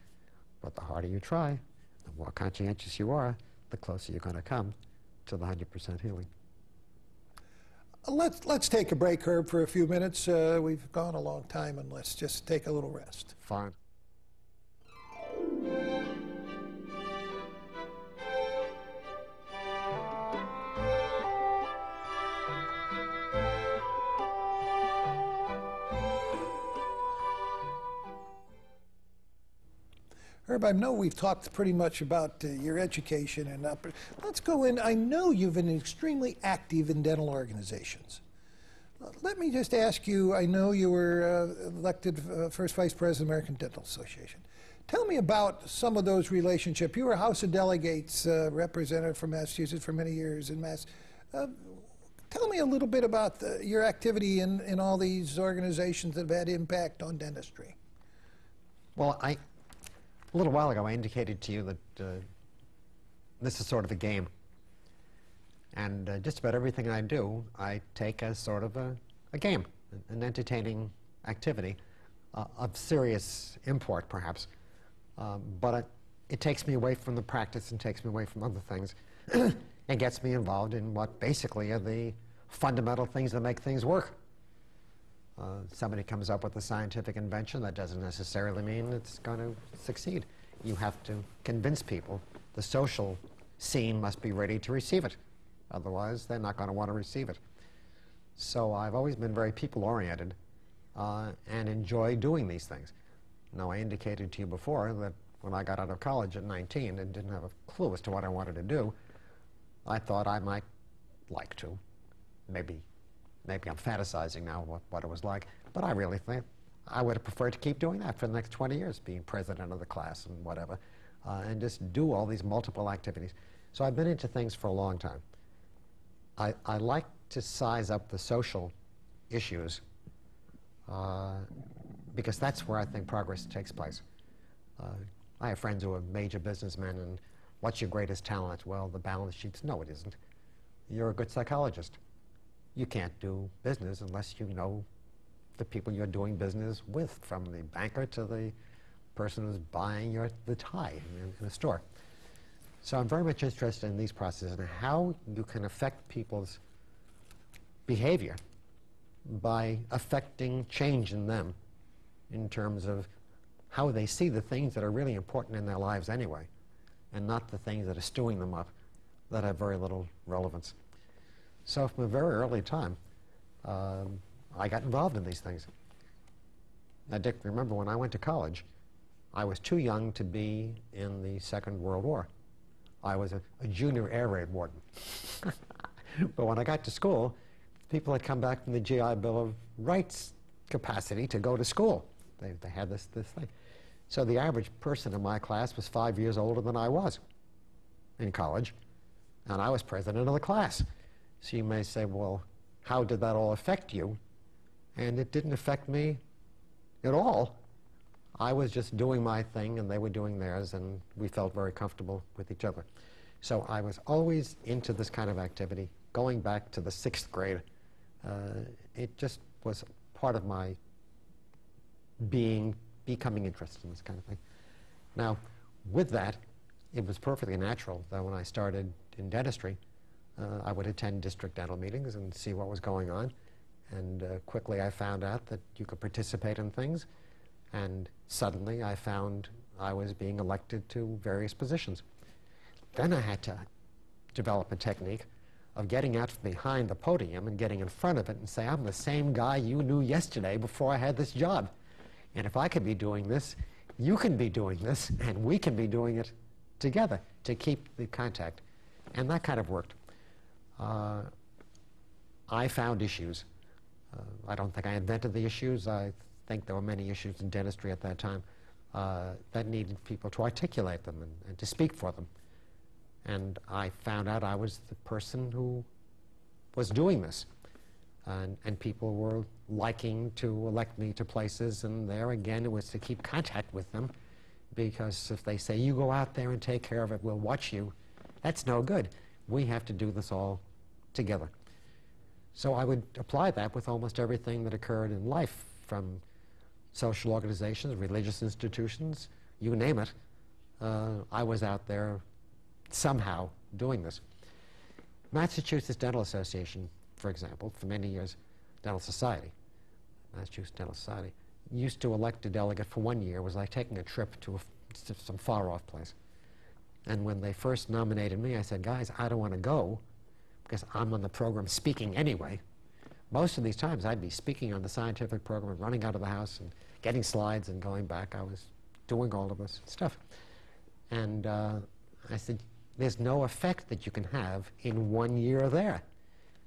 S2: But the harder you try, the more conscientious you are, the closer you're going to come to the 100% healing.
S1: Let's, let's take a break, Herb, for a few minutes. Uh, we've gone a long time, and let's just take a little rest.
S2: Fine.
S1: Herb, I know we've talked pretty much about uh, your education and uh, let's go in. I know you've been extremely active in dental organizations. Uh, let me just ask you, I know you were uh, elected uh, first vice president of the American Dental Association. Tell me about some of those relationships. You were House of Delegates representative from Massachusetts for many years in Mass. Tell me a little bit about the, your activity in, in all these organizations that have had impact on dentistry.
S2: Well, I, a little while ago, I indicated to you that uh, this is sort of a game. And uh, just about everything I do, I take as sort of a, a game, an entertaining activity uh, of serious import, perhaps. Um, but it, it takes me away from the practice and takes me away from other things *coughs* and gets me involved in what basically are the fundamental things that make things work. Uh, somebody comes up with a scientific invention, that doesn't necessarily mean it's going to succeed. You have to convince people. The social scene must be ready to receive it. Otherwise, they're not going to want to receive it. So I've always been very people-oriented uh, and enjoy doing these things. Now, I indicated to you before that when I got out of college at 19 and didn't have a clue as to what I wanted to do, I thought I might like to. Maybe, maybe I'm fantasizing now what, what it was like, but I really think I would have preferred to keep doing that for the next 20 years, being president of the class and whatever, uh, and just do all these multiple activities. So I've been into things for a long time. I, I like to size up the social issues uh, because that's where I think progress takes place. Uh, I have friends who are major businessmen, and what's your greatest talent? Well, the balance sheets. No, it isn't. You're a good psychologist. You can't do business unless you know the people you're doing business with, from the banker to the person who's buying your, the tie in, in a store. So I'm very much interested in these processes and how you can affect people's behavior by affecting change in them in terms of how they see the things that are really important in their lives anyway, and not the things that are stewing them up that have very little relevance. So from a very early time, um, I got involved in these things. Now, Dick, remember when I went to college, I was too young to be in the Second World War. I was a, a junior air raid warden. *laughs* but when I got to school, people had come back from the GI Bill of Rights capacity to go to school. They, they had this, this thing. So the average person in my class was five years older than I was in college, and I was president of the class. So you may say, well, how did that all affect you? And it didn't affect me at all. I was just doing my thing, and they were doing theirs, and we felt very comfortable with each other. So I was always into this kind of activity, going back to the sixth grade. Uh, it just was part of my being, becoming interested in this kind of thing. Now, with that, it was perfectly natural that when I started in dentistry, uh, I would attend district dental meetings and see what was going on. And uh, quickly I found out that you could participate in things. And suddenly I found I was being elected to various positions. Then I had to develop a technique of getting out from behind the podium and getting in front of it and say, I'm the same guy you knew yesterday before I had this job. And if I could be doing this, you can be doing this, and we can be doing it together to keep the contact. And that kind of worked. Uh, I found issues. Uh, I don't think I invented the issues. I think there were many issues in dentistry at that time uh, that needed people to articulate them and, and to speak for them. And I found out I was the person who was doing this. And, and, people were liking to elect me to places, and there again it was to keep contact with them, because if they say, you go out there and take care of it, we'll watch you, that's no good. We have to do this all together. So I would apply that with almost everything that occurred in life, from social organizations, religious institutions, you name it. Uh, I was out there somehow doing this. Massachusetts Dental Association, for example, for many years, Dental Society, Massachusetts Dental Society, used to elect a delegate for one year. It was like taking a trip to, a, to some far-off place. And when they first nominated me, I said, guys, I don't want to go because I'm on the program speaking anyway. Most of these times I'd be speaking on the scientific program running out of the house and getting slides and going back. I was doing all of this stuff. And uh, I said, there's no effect that you can have in one year there.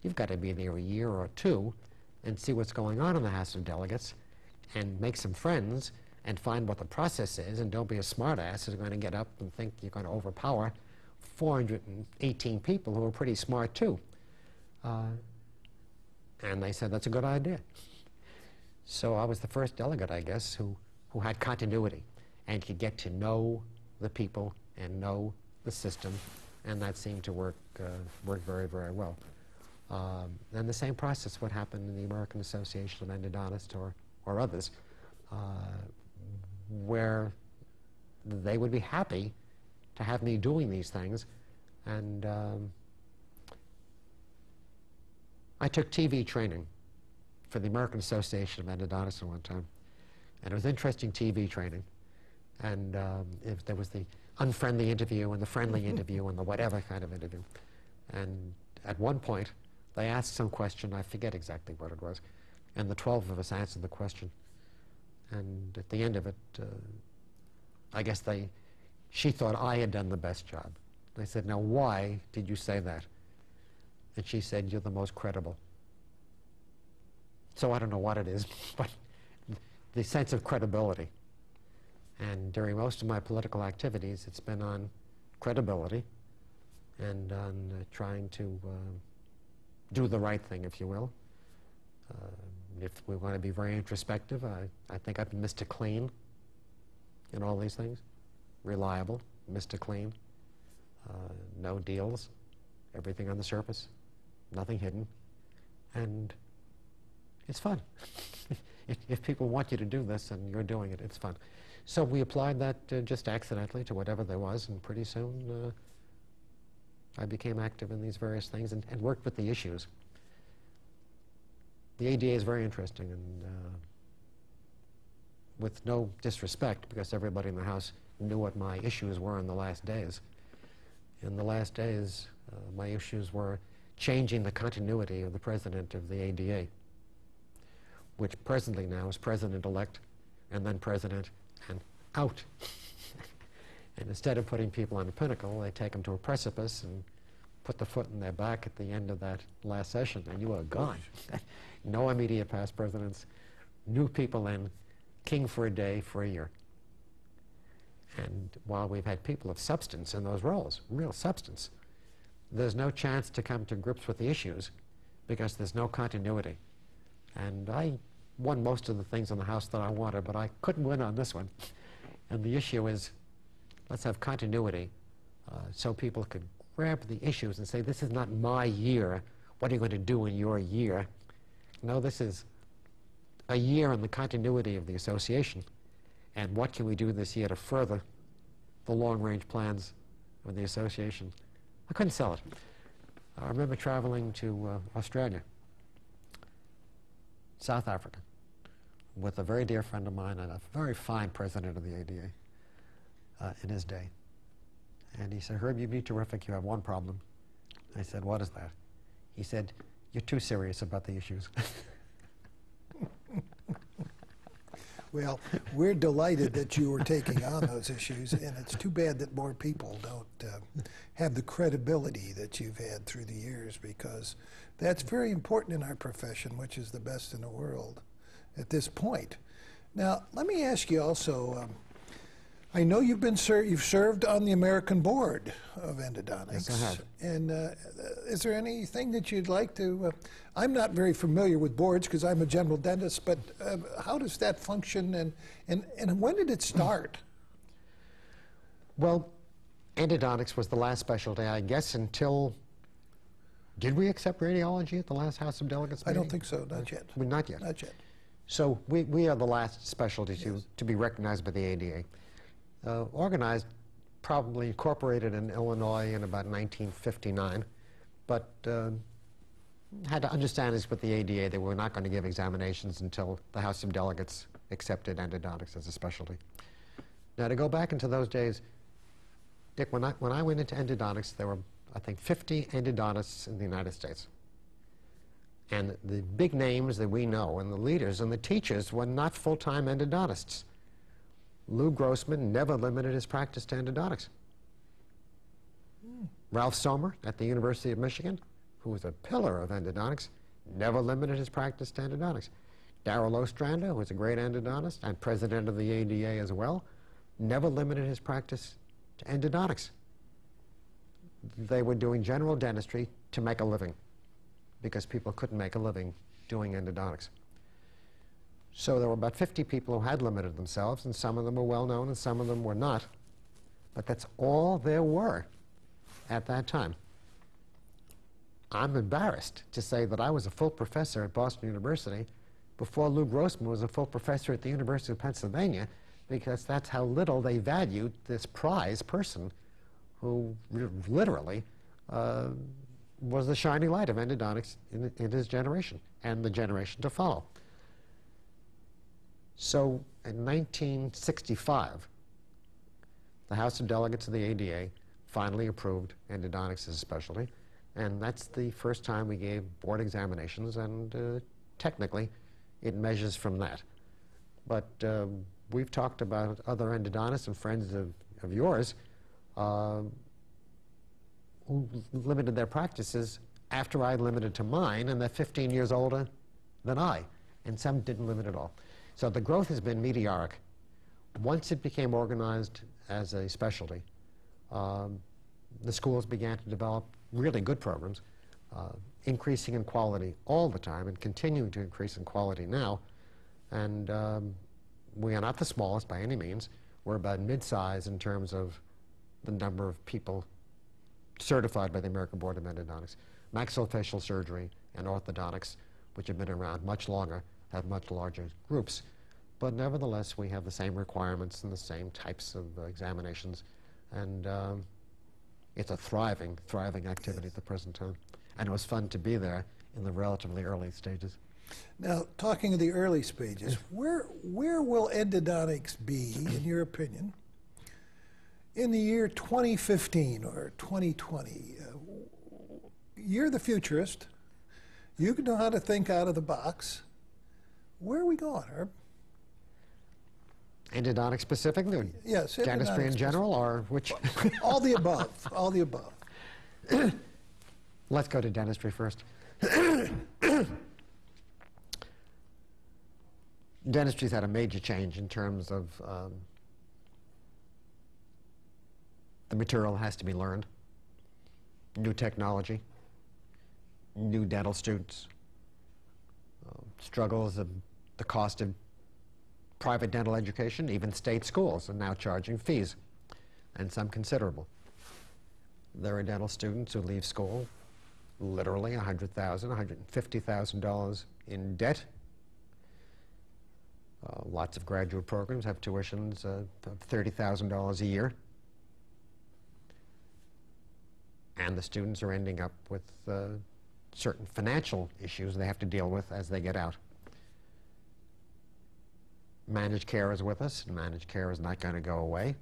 S2: You've got to be there a year or two and see what's going on in the House of Delegates and make some friends and find what the process is and don't be a smartass who's going to get up and think you're going to overpower 418 people who were pretty smart too. Uh, And they said, that's a good idea. So I was the first delegate, I guess, who, who had continuity and could get to know the people and know the system, and that seemed to work, uh, work very, very well. Um, and the same process would happen in the American Association of Endodontists or, or others, uh, where they would be happy to have me doing these things. And um, I took TV training for the American Association of Endodontists one time. And it was interesting TV training. And um, if there was the unfriendly interview and the friendly *laughs* interview and the whatever kind of interview. And at one point, they asked some question, I forget exactly what it was, and the 12 of us answered the question. And at the end of it, uh, I guess they, she thought I had done the best job. I said, now why did you say that? And she said, you're the most credible. So I don't know what it is, *laughs* but the sense of credibility. And during most of my political activities, it's been on credibility and on uh, trying to uh, do the right thing, if you will. Uh, if we want to be very introspective, I, I think I've been Mr. Clean in all these things. Reliable, Mr. Clean, uh, no deals, everything on the surface, nothing hidden, and it's fun. *laughs* if, if, people want you to do this and you're doing it, it's fun. So we applied that uh, just accidentally to whatever there was, and pretty soon uh, I became active in these various things and, and, worked with the issues. The ADA is very interesting, and uh, with no disrespect, because everybody in the House knew what my issues were in the last days. In the last days, uh, my issues were changing the continuity of the president of the ADA, which presently now is president-elect and then president and out. *laughs* and instead of putting people on a pinnacle, they take them to a precipice and put the foot in their back at the end of that last session, and you are gone. *laughs* no immediate past presidents, new people in, king for a day, for a year. And while we've had people of substance in those roles, real substance, there's no chance to come to grips with the issues because there's no continuity. And I won most of the things in the House that I wanted, but I couldn't win on this one. And the issue is, let's have continuity uh, so people could grab the issues and say, this is not my year. What are you going to do in your year? No, this is a year in the continuity of the association. And what can we do this year to further the long-range plans of the association? I couldn't sell it. I remember traveling to uh, Australia, South Africa, with a very dear friend of mine and a very fine president of the ADA uh, in his day. And he said, Herb, you'd be terrific. You have one problem. I said, what is that? He said, you're too serious about the issues. *laughs*
S1: well, we're delighted that you are taking on those issues, and it's too bad that more people don't uh, have the credibility that you've had through the years because that's very important in our profession, which is the best in the world at this point. Now, let me ask you also. Um, I know you've been ser you've served on the American board of endodontics.
S2: Yes, I have.
S1: And uh, is there anything that you'd like to? Uh, I'm not very familiar with boards because I'm a general dentist, but uh, how does that function, and and and when did it start?
S2: Well, endodontics was the last specialty, I guess, until. Did we accept radiology at the last House of Delegates meeting?
S1: I don't think so. Not yet.
S2: Well, not yet.
S1: Not yet.
S2: So we, we are the last specialty to, to be recognized by the ADA. Uh, organized, probably incorporated in Illinois in about 1959, but uh, had to understand this with the ADA. They were not going to give examinations until the House of Delegates accepted endodontics as a specialty. Now, to go back into those days, Dick, when I, when I went into endodontics, there were, I think, 50 endodontists in the United States. And the big names that we know and the leaders and the teachers were not full-time endodontists. Lou Grossman never limited his practice to endodontics. Mm. Ralph Sommer at the University of Michigan, who was a pillar of endodontics, never limited his practice to endodontics. Darrell Ostrander, who was a great endodontist and president of the ADA as well, never limited his practice to endodontics. They were doing general dentistry to make a living. because people couldn't make a living doing endodontics. So there were about 50 people who had limited themselves, and some of them were well known and some of them were not. But that's all there were at that time. I'm embarrassed to say that I was a full professor at Boston University before Lou Grossman was a full professor at the University of Pennsylvania because that's how little they valued this prize person who literally uh, was the shining light of endodontics in, in his generation and the generation to follow. So in 1965, the House of Delegates of the ADA finally approved endodontics as a specialty. And that's the first time we gave board examinations, and uh, technically, it measures from that. But uh, we've talked about other endodontists and friends of, of yours uh, who limited their practices after I limited to mine, and they're 15 years older than I, and some didn't limit at all. So the growth has been meteoric. Once it became organized as a specialty, um, the schools began to develop really good programs, uh, increasing in quality all the time and continuing to increase in quality now. And um, we are not the smallest by any means. We're about mid-size in terms of the number of people certified by the American Board of Endodontics. Maxillofacial surgery and orthodontics, which have been around much longer, have much larger groups. But nevertheless, we have the same requirements and the same types of examinations. And um, it's a thriving, thriving activity at the present time. And it was fun to be there in the relatively early stages.
S1: Now, talking of the early stages, *laughs* where, where will endodontics be, in your opinion, in the year 2015 or 2020? Uh, you're the futurist. You can know how to think out of the box. Where are we going, Herb?
S2: Endodontics specifically,
S1: yes,
S2: dentistry in general, or which? *laughs*
S1: all the above. All the above. *coughs*
S2: Let's go to dentistry first. *coughs* Dentistry's had a major change in terms of um, the material has to be learned, new technology, new dental students, uh, struggles of the cost of private dental education, even state schools are now charging fees, and some considerable. There are dental students who leave school literally $100,000, $150,000 in debt. Uh, lots of graduate programs have tuitions uh, of $30,000 a year. And the students are ending up with uh, certain financial issues they have to deal with as they get out managed care is with us, and managed care is not going to go away.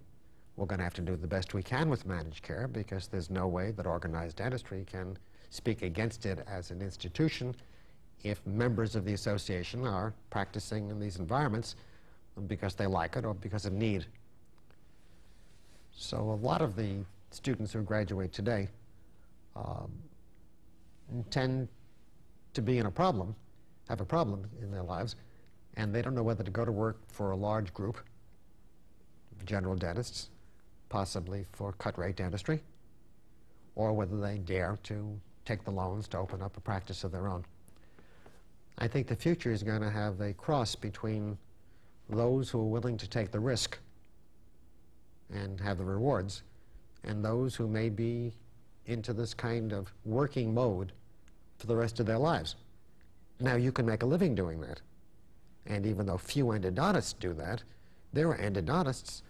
S2: We're going to have to do the best we can with managed care because there's no way that organized dentistry can speak against it as an institution if members of the association are practicing in these environments because they like it or because of need. So a lot of the students who graduate today um, tend to be in a problem, have a problem in their lives, and they don't know whether to go to work for a large group, general dentists, possibly for cut-rate dentistry, or whether they dare to take the loans to open up a practice of their own. I think the future is going to have a cross between those who are willing to take the risk and have the rewards, and those who may be into this kind of working mode for the rest of their lives. Now, you can make a living doing that. And even though few endodontists do that, there are endodontists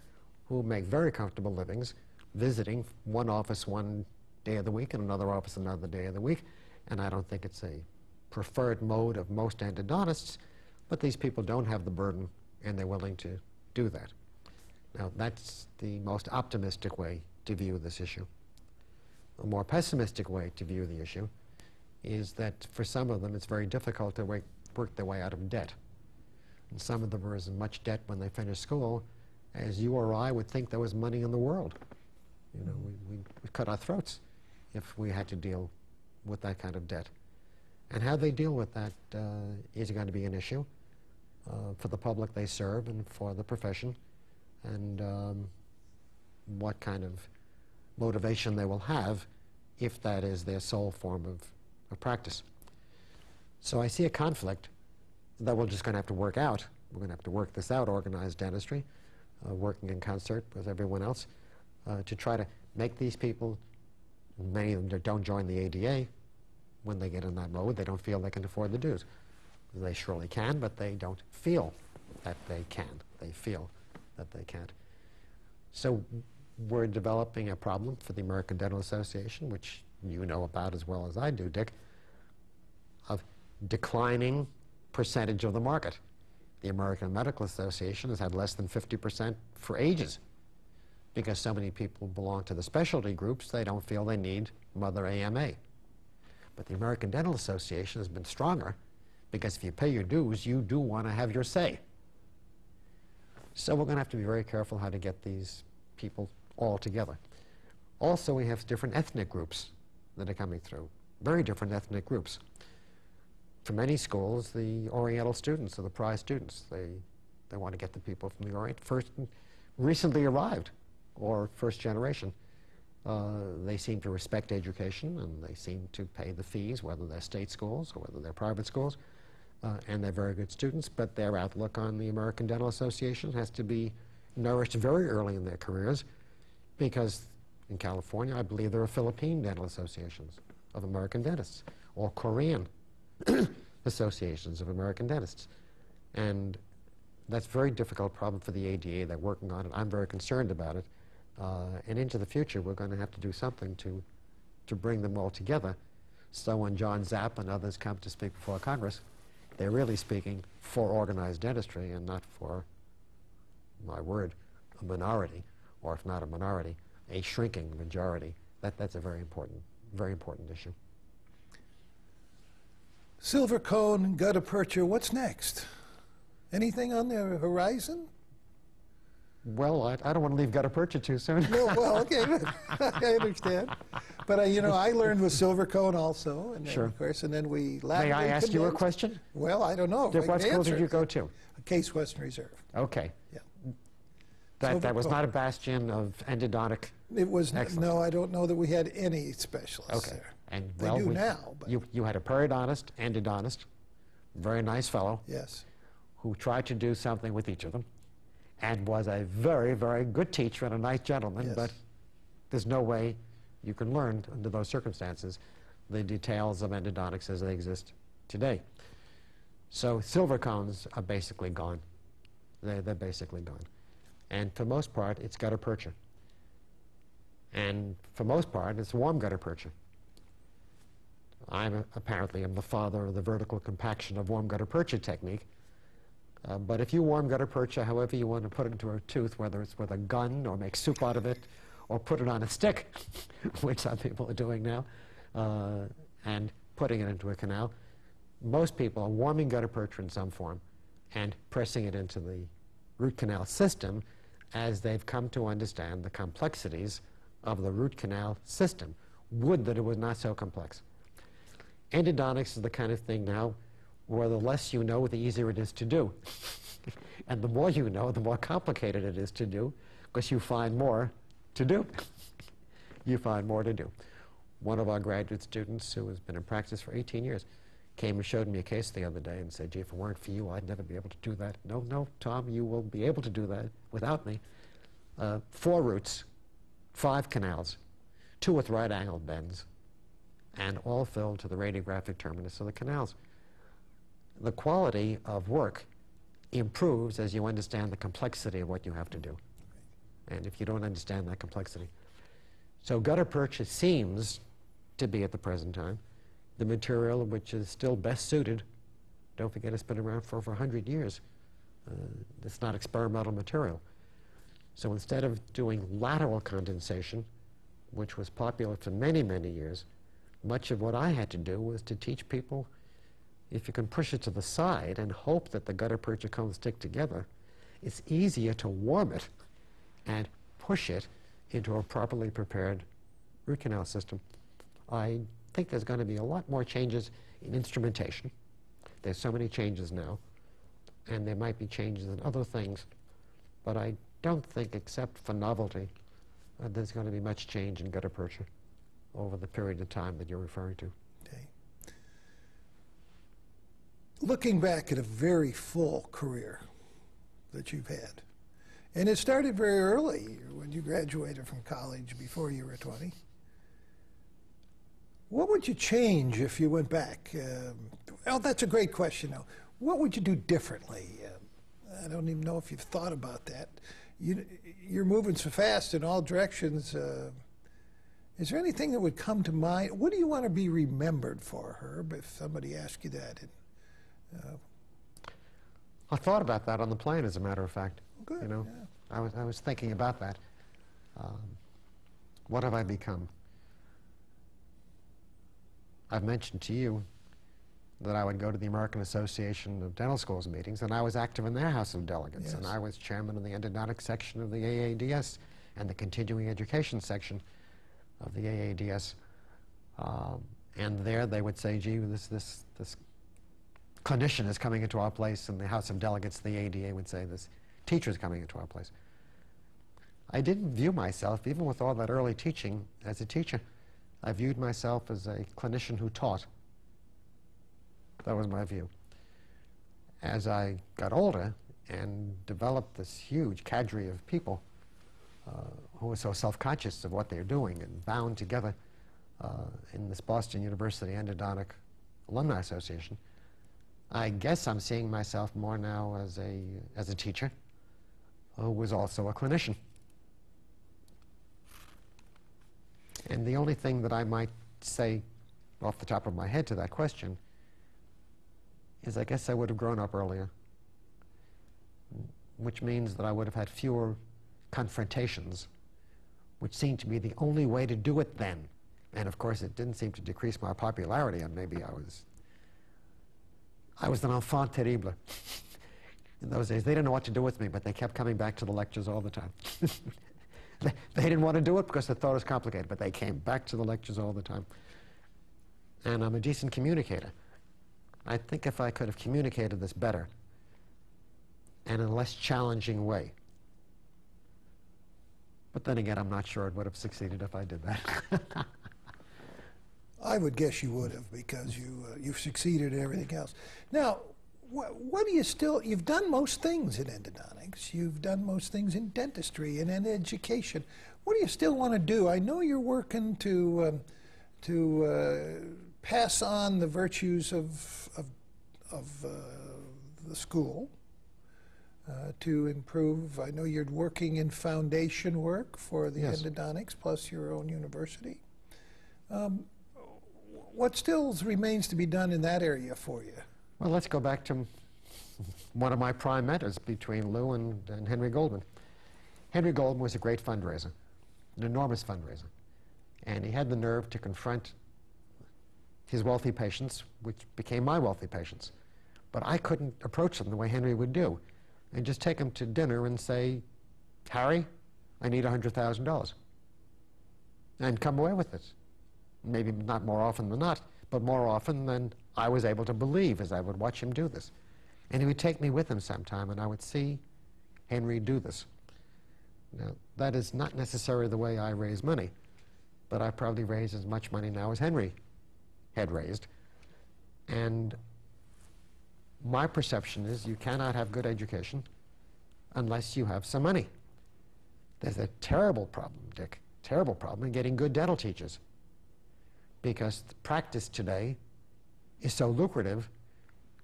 S2: who make very comfortable livings visiting one office one day of the week and another office another day of the week. And I don't think it's a preferred mode of most endodontists, but these people don't have the burden and they're willing to do that. Now, that's the most optimistic way to view this issue. A more pessimistic way to view the issue is that for some of them it's very difficult to work their way out of debt. And some of them are as much debt when they finish school as you or I would think there was money in the world. You know, we, we, we cut our throats if we had to deal with that kind of debt. And how they deal with that uh, is going to be an issue uh, for the public they serve and for the profession, and um, what kind of motivation they will have if that is their sole form of, of practice. So I see a conflict that we're just going to have to work out. We're going to have to work this out, organized dentistry, uh, working in concert with everyone else, uh, to try to make these people, many of them don't join the ADA, when they get in that mode, they don't feel they can afford the dues. They surely can, but they don't feel that they can. They feel that they can't. So we're developing a problem for the American Dental Association, which you know about as well as I do, Dick, of declining percentage of the market. The American Medical Association has had less than 50% for ages because so many people belong to the specialty groups, they don't feel they need Mother AMA. But the American Dental Association has been stronger because if you pay your dues, you do want to have your say. So we're going to have to be very careful how to get these people all together. Also, we have different ethnic groups that are coming through, very different ethnic groups. For many schools, the Oriental students are the prize students. They, they want to get the people from the Orient first recently arrived or first generation. Uh, they seem to respect education and they seem to pay the fees, whether they're state schools or whether they're private schools. Uh, and they're very good students, but their outlook on the American Dental Association has to be nourished very early in their careers because in California, I believe there are Philippine dental associations of American dentists or Korean *coughs* associations of American dentists. And that's a very difficult problem for the ADA. They're working on it. I'm very concerned about it. Uh, and into the future, we're going to have to do something to, to bring them all together. So when John Zapp and others come to speak before Congress, they're really speaking for organized dentistry and not for, my word, a minority, or if not a minority, a shrinking majority. That, that's a very important, very important issue.
S1: Silver cone, gutta percha, what's next? Anything on the horizon?
S2: Well, I, I don't want to leave gutta percha too soon.
S1: No, *laughs* well, okay, *laughs* I understand. But, uh, you know, I learned with silver cone also, and then,
S2: Sure.
S1: of course, and then we
S2: May I ask you a question?
S1: Well, I don't know. I
S2: what school did you go to?
S1: Case Western Reserve.
S2: Okay.
S1: Yeah.
S2: That,
S1: Silver
S2: that was
S1: cone.
S2: not a bastion of endodontic.
S1: It was,
S2: Excellent.
S1: no, I don't know that we had any specialists
S2: Okay.
S1: there.
S2: And
S1: They
S2: well,
S1: do
S2: we-
S1: now, but-
S2: You, you had a periodontist, endodontist, very nice fellow,
S1: Yes.
S2: who tried to do something with each of them and was a very, very good teacher and a nice gentleman,
S1: Yes.
S2: but there's no way you can learn under those circumstances the details of endodontics as they exist today. So silver cones are basically gone. They're, they're basically gone. And for most part, it's gutta percha. And for most part, it's warm gutta percha. I'm apparently am the father of the vertical compaction of warm gutta percha technique. Uh, but if you warm gutta percha, however you want to put it into a tooth, whether it's with a gun or make soup out of it, or put it on a stick, *laughs* which some people are doing now, uh, and putting it into a canal, most people are warming gutta percha in some form and pressing it into the root canal system as they've come to understand the complexities of the root canal system. Would that it was not so complex. Endodontics is the kind of thing now where the less you know, the easier it is to do. *laughs* and the more you know, the more complicated it is to do because you find more to do. *laughs* you find more to do. One of our graduate students who has been in practice for 18 years came and showed me a case the other day and said, gee, if it weren't for you, I'd never be able to do that. No, no, Tom, you will be able to do that without me. Uh, four roots, five canals, two with right angle bends, and all filled to the radiographic terminus of the canals. The quality of work improves as you understand the complexity of what you have to do. And if you don't understand that complexity. So gutta percha seems to be at the present time the material which is still best suited. Don't forget it's been around for over 100 years. Uh, it's not experimental material. So instead of doing lateral condensation, which was popular for many, many years, much of what I had to do was to teach people if you can push it to the side and hope that the gutta percha cones stick together, it's easier to warm it and push it into a properly prepared root canal system. I think there's going to be a lot more changes in instrumentation. There's so many changes now, and there might be changes in other things, but I don't think, except for novelty, uh, there's going to be much change in gutta percha over the period of time that you're referring to.
S1: Okay. looking back at a very full career that you've had, and it started very early when you graduated from college before you were 20. What would you change if you went back? Um, well, that's a great question. What would you do differently? Uh, I don't even know if you've thought about that. You, you're moving so fast in all directions. Uh, is there anything that would come to mind? What do you want to be remembered for, Herb, if somebody asked you that? And,
S2: uh, I thought about that on the plane, as a matter of fact.
S1: Good,
S2: you know,
S1: yeah.
S2: I was I was thinking about that. Um, what have I become? I've mentioned to you that I would go to the American Association of Dental Schools meetings, and I was active in their House of Delegates,
S1: Yes.
S2: and I was chairman of the endodontic section of the AADS and the continuing education section of the AADS. Um, and there they would say, gee, this, this, this clinician is coming into our place, and the House of Delegates, the ADA would say, this teacher is coming into our place. I didn't view myself, even with all that early teaching, as a teacher. I viewed myself as a clinician who taught. That was my view. As I got older and developed this huge cadre of people uh, who were so self-conscious of what they're doing and bound together uh, in this Boston University Endodontic Alumni Association, I guess I'm seeing myself more now as a, as a teacher who was also a clinician. And the only thing that I might say off the top of my head to that question is I guess I would have grown up earlier, which means that I would have had fewer confrontations, which seemed to be the only way to do it then. And of course, it didn't seem to decrease my popularity, and maybe I was, I was an enfant terrible. *laughs* In those days, they didn't know what to do with me, but they kept coming back to the lectures all the time. *laughs* they, they didn't want to do it because they thought it was complicated, but they came back to the lectures all the time. And I'm a decent communicator. I think if I could have communicated this better and in a less challenging way, but then again, I'm not sure it would have succeeded if I did that. *laughs*
S1: I would guess you would have because you uh, you've succeeded in everything else. Now, what, what do you still? You've done most things in endodontics. You've done most things in dentistry and in education. What do you still want to do? I know you're working to um, to uh, pass on the virtues of of, of uh, the school. Uh, to improve, I know you're working in foundation work for the
S2: Yes.
S1: endodontics, plus your own university. Um, what still remains to be done in that area for you?
S2: well, let's go back to one of my prime mentors between Lou and, and Henry Goldman. Henry Goldman was a great fundraiser, an enormous fundraiser. And he had the nerve to confront his wealthy patients, which became my wealthy patients. But I couldn't approach them the way Henry would do and just take him to dinner and say, Harry, I need $100,000. And come away with it. Maybe not more often than not, but more often than I was able to believe as I would watch him do this. And he would take me with him sometime, and I would see Henry do this. Now, that is not necessarily the way I raise money, but I probably raise as much money now as Henry had raised. And my perception is you cannot have good education unless you have some money. There's a terrible problem, Dick, terrible problem in getting good dental teachers because the practice today is so lucrative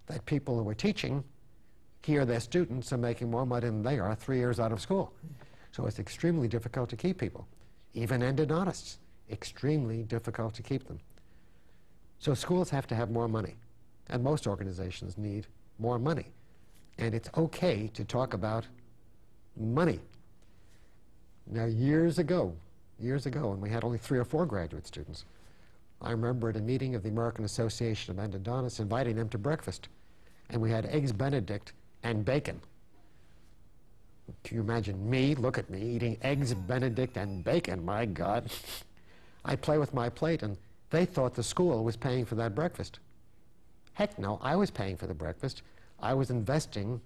S2: that people who are teaching here their students are making more money than they are three years out of school. So it's extremely difficult to keep people. Even endodontists, extremely difficult to keep them. So schools have to have more money, and most organizations need more money. And it's okay to talk about money. Now, years ago, years ago, when we had only three or four graduate students, I remember at a meeting of the American Association of Endodontists inviting them to breakfast, and we had eggs Benedict and bacon. Can you imagine me, look at me, eating eggs Benedict and bacon? My God. *laughs* I play with my plate, and they thought the school was paying for that breakfast. Heck no, I was paying for the breakfast. I was investing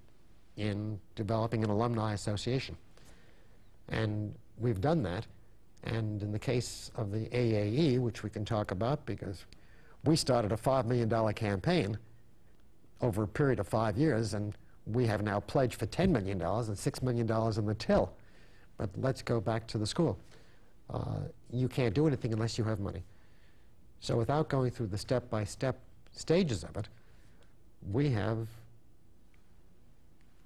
S2: in developing an alumni association. And we've done that. And in the case of the AAE, which we can talk about because we started a $5 million campaign over a period of five years, and we have now pledged for $10 million and $6 million in the till. But let's go back to the school. Uh, you can't do anything unless you have money. So without going through the step-by-step stages of it, we have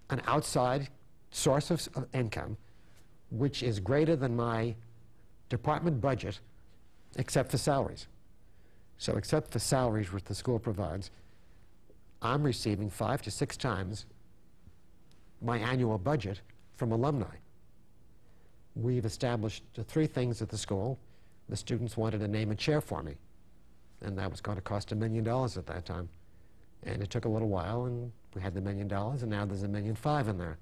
S2: an outside source of, of income which is greater than my department budget except for salaries. So except for salaries which the school provides, I'm receiving five to six times my annual budget from alumni. We've established three things at the school. The students wanted to name a chair for me, and that was going to cost a million dollars at that time. And it took a little while, and we had the million dollars, and now there's a million five in there.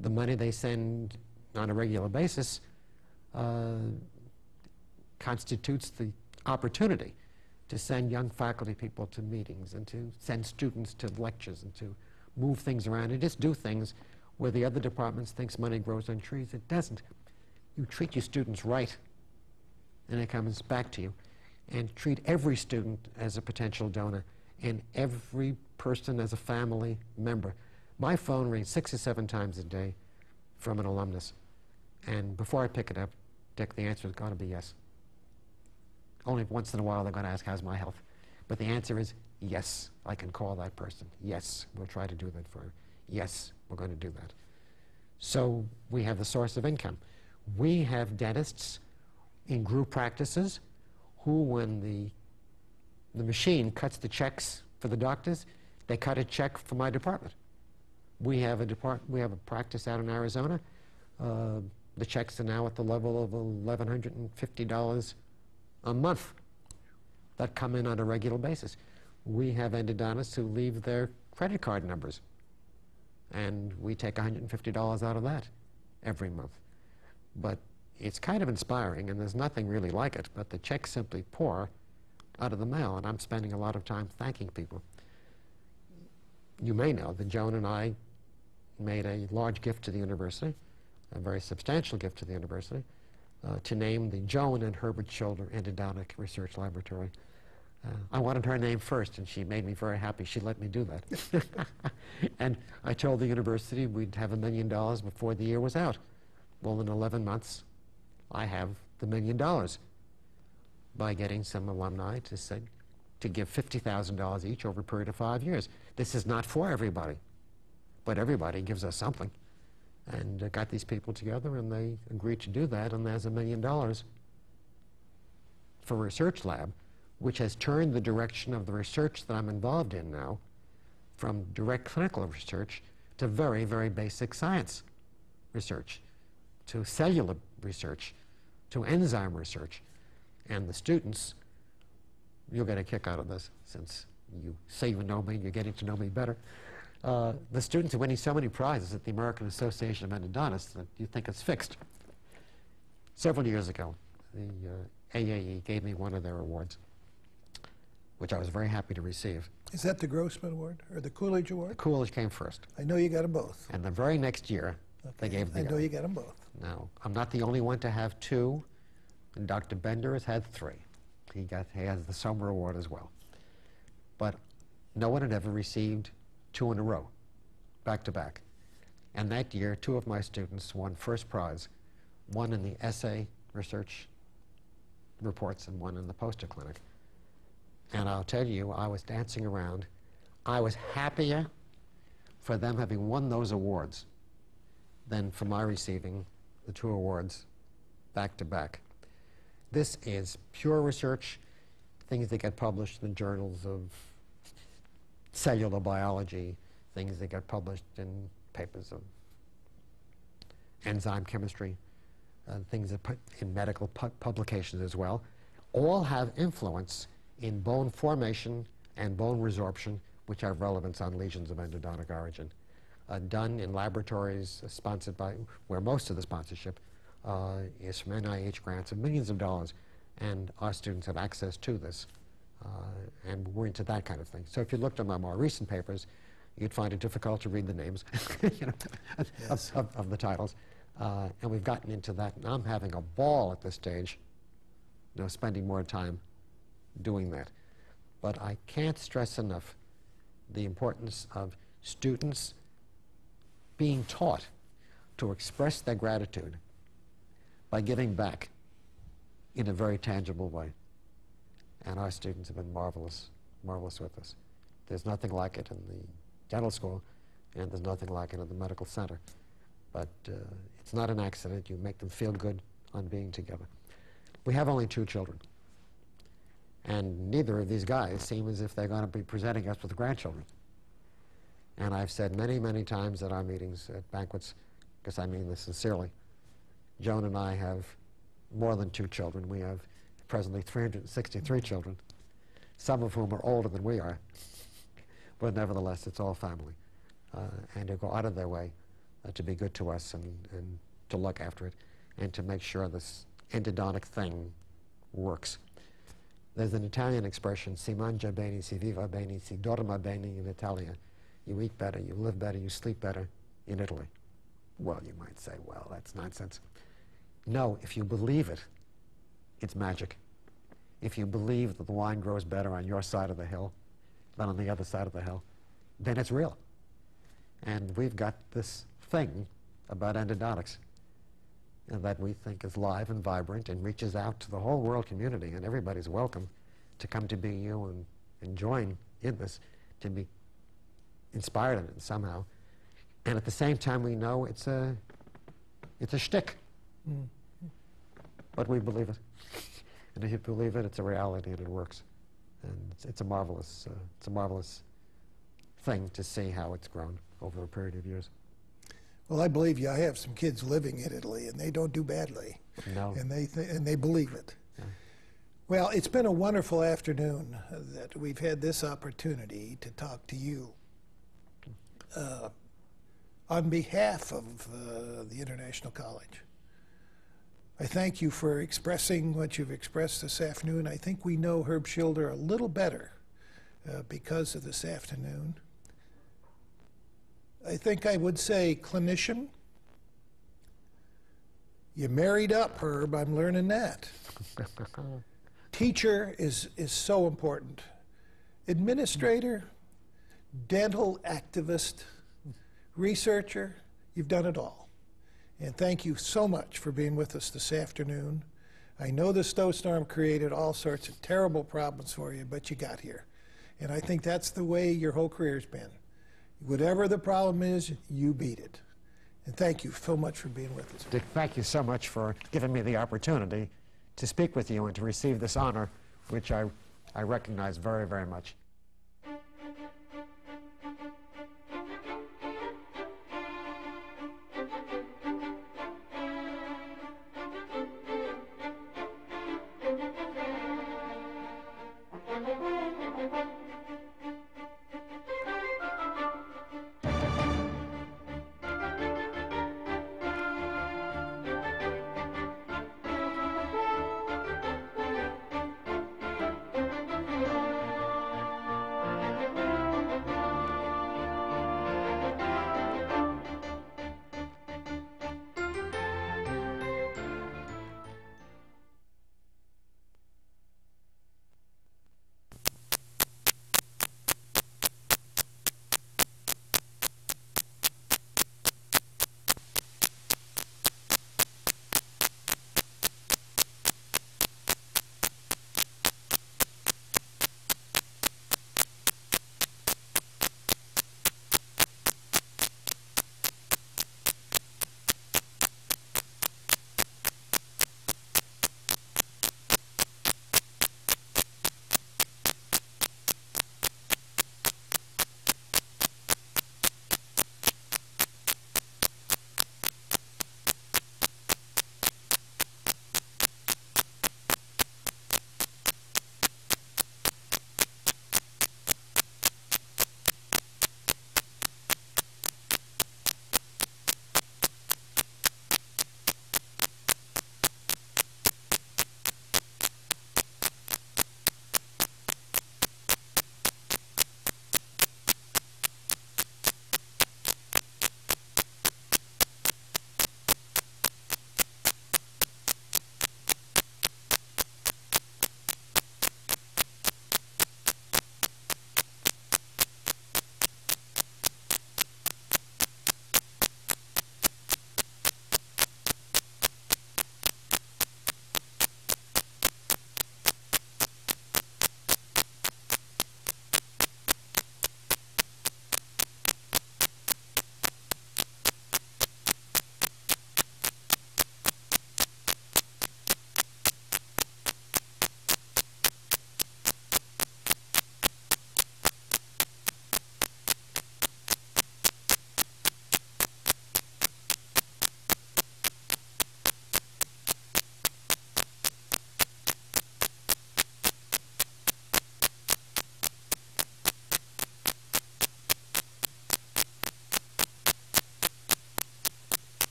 S2: The money they send on a regular basis uh, constitutes the opportunity to send young faculty people to meetings and to send students to lectures and to move things around and just do things where the other departments thinks money grows on trees. It doesn't. You treat your students right, and it comes back to you. And treat every student as a potential donor and every person as a family member. My phone rings six or seven times a day from an alumnus. And before I pick it up, Dick, the answer is going to be yes. Only once in a while they're going to ask, how's my health? But the answer is yes, I can call that person. Yes, we'll try to do that for her. Yes, we're going to do that. So we have the source of income. We have dentists in group practices who, when the, the machine cuts the checks for the doctors, they cut a check for my department. We have a, depart we have a practice out in Arizona. Uh, the checks are now at the level of $1,150 a month that come in on a regular basis. We have endodontists who leave their credit card numbers, and we take $150 out of that every month. But it's kind of inspiring, and there's nothing really like it, but the checks simply pour out of the mail, and I'm spending a lot of time thanking people. You may know that Joan and I made a large gift to the university, a very substantial gift to the university, uh, to name the Joan and Herbert Schilder Endodontic Research Laboratory. Uh, I wanted her name first, and she made me very happy. She let me do that. *laughs* and I told the university we'd have a million dollars before the year was out. Well, in 11 months, I have the million dollars by getting some alumni to, say, to give $50,000 each over a period of five years. This is not for everybody, but everybody gives us something. And got these people together, and they agreed to do that, and there's a million dollars for research lab, which has turned the direction of the research that I'm involved in now from direct clinical research to very, very basic science research, to cellular research, to enzyme research. And the students, you'll get a kick out of this since you say you know me, and you're getting to know me better. Uh, the students are winning so many prizes at the American Association of Endodontists that you think it's fixed. Several years ago, the uh, AAE gave me one of their awards, which I was very happy to receive.
S1: Is that the Grossman Award or the Coolidge
S2: The
S1: Award?
S2: Coolidge came first.
S1: I know you got them both.
S2: And the very next year, they
S1: Okay,
S2: gave the
S1: I know you got them both.
S2: No, I'm not the only one to have two, and Dr. Bender has had three. He got he has the Sommer Award as well. But no one had ever received two in a row, back to back. And that year, two of my students won first prize, one in the essay research reports and one in the poster clinic. And I'll tell you, I was dancing around. I was happier for them having won those awards than for my receiving the two awards back to back. This is pure research, things that get published in journals of cellular biology, things that get published in papers of enzyme chemistry, uh, things that put in medical pu- publications as well, all have influence in bone formation and bone resorption, which have relevance on lesions of endodontic origin. Uh, done in laboratories uh, sponsored by, where most of the sponsorship uh, is from NIH grants of millions of dollars, and our students have access to this. Uh, and we're into that kind of thing. So if you looked at my more recent papers, you'd find it difficult to read the names *laughs* you know, of, of, of the titles. Uh, and we've gotten into that, and I'm having a ball at this stage, you know, spending more time doing that. But I can't stress enough the importance of students being taught to express their gratitude by giving back in a very tangible way. And our students have been marvelous, marvelous with us. There's nothing like it in the dental school, and there's nothing like it in the medical center. But uh, it's not an accident. You make them feel good on being together. We have only two children. And neither of these guys seem as if they're going to be presenting us with grandchildren. And I've said many, many times at our meetings, at banquets, because I mean this sincerely, Joan and I have more than two children. We have presently 363 children, some of whom are older than we are. But nevertheless, it's all family. Uh, and to go out of their way uh, to be good to us and, and to look after it and to make sure this endodontic thing works. There's an Italian expression, si mangia bene, si viva bene, si dorma bene in Italia. You eat better, you live better, you sleep better in Italy. Well, you might say, well, that's nonsense. No, if you believe it, it's magic. If you believe that the wine grows better on your side of the hill than on the other side of the hill, then it's real. And we've got this thing about endodontics that we think is live and vibrant and reaches out to the whole world community, and everybody's welcome to come to BU and, and join in this, to be inspired in it somehow. And at the same time, we know it's a, it's a shtick. But we believe it. *laughs* And if you believe it, it's a reality and it works. And it's, it's a marvelous, uh, it's a marvelous thing to see how it's grown over a period of years.
S1: Well, I believe you. I have some kids living in Italy, and they don't do badly.
S2: No.
S1: And they th- and they believe it. Well, it's been a wonderful afternoon that we've had this opportunity to talk to you. Uh, on behalf of uh, the International College, I thank you for expressing what you've expressed this afternoon. I think we know Herb Schilder a little better uh, because of this afternoon. I think I would say clinician. You married up, Herb. I'm learning that. *laughs* Teacher is, is so important. Administrator, dental activist, researcher, you've done it all. And thank you so much for being with us this afternoon. I know the snowstorm created all sorts of terrible problems for you, but you got here. And I think that's the way your whole career's been. Whatever the problem is, you beat it. And thank you so much for being with us.
S2: Dick, thank you so much for giving me the opportunity to speak with you and to receive this honor, which I, I recognize very, very much.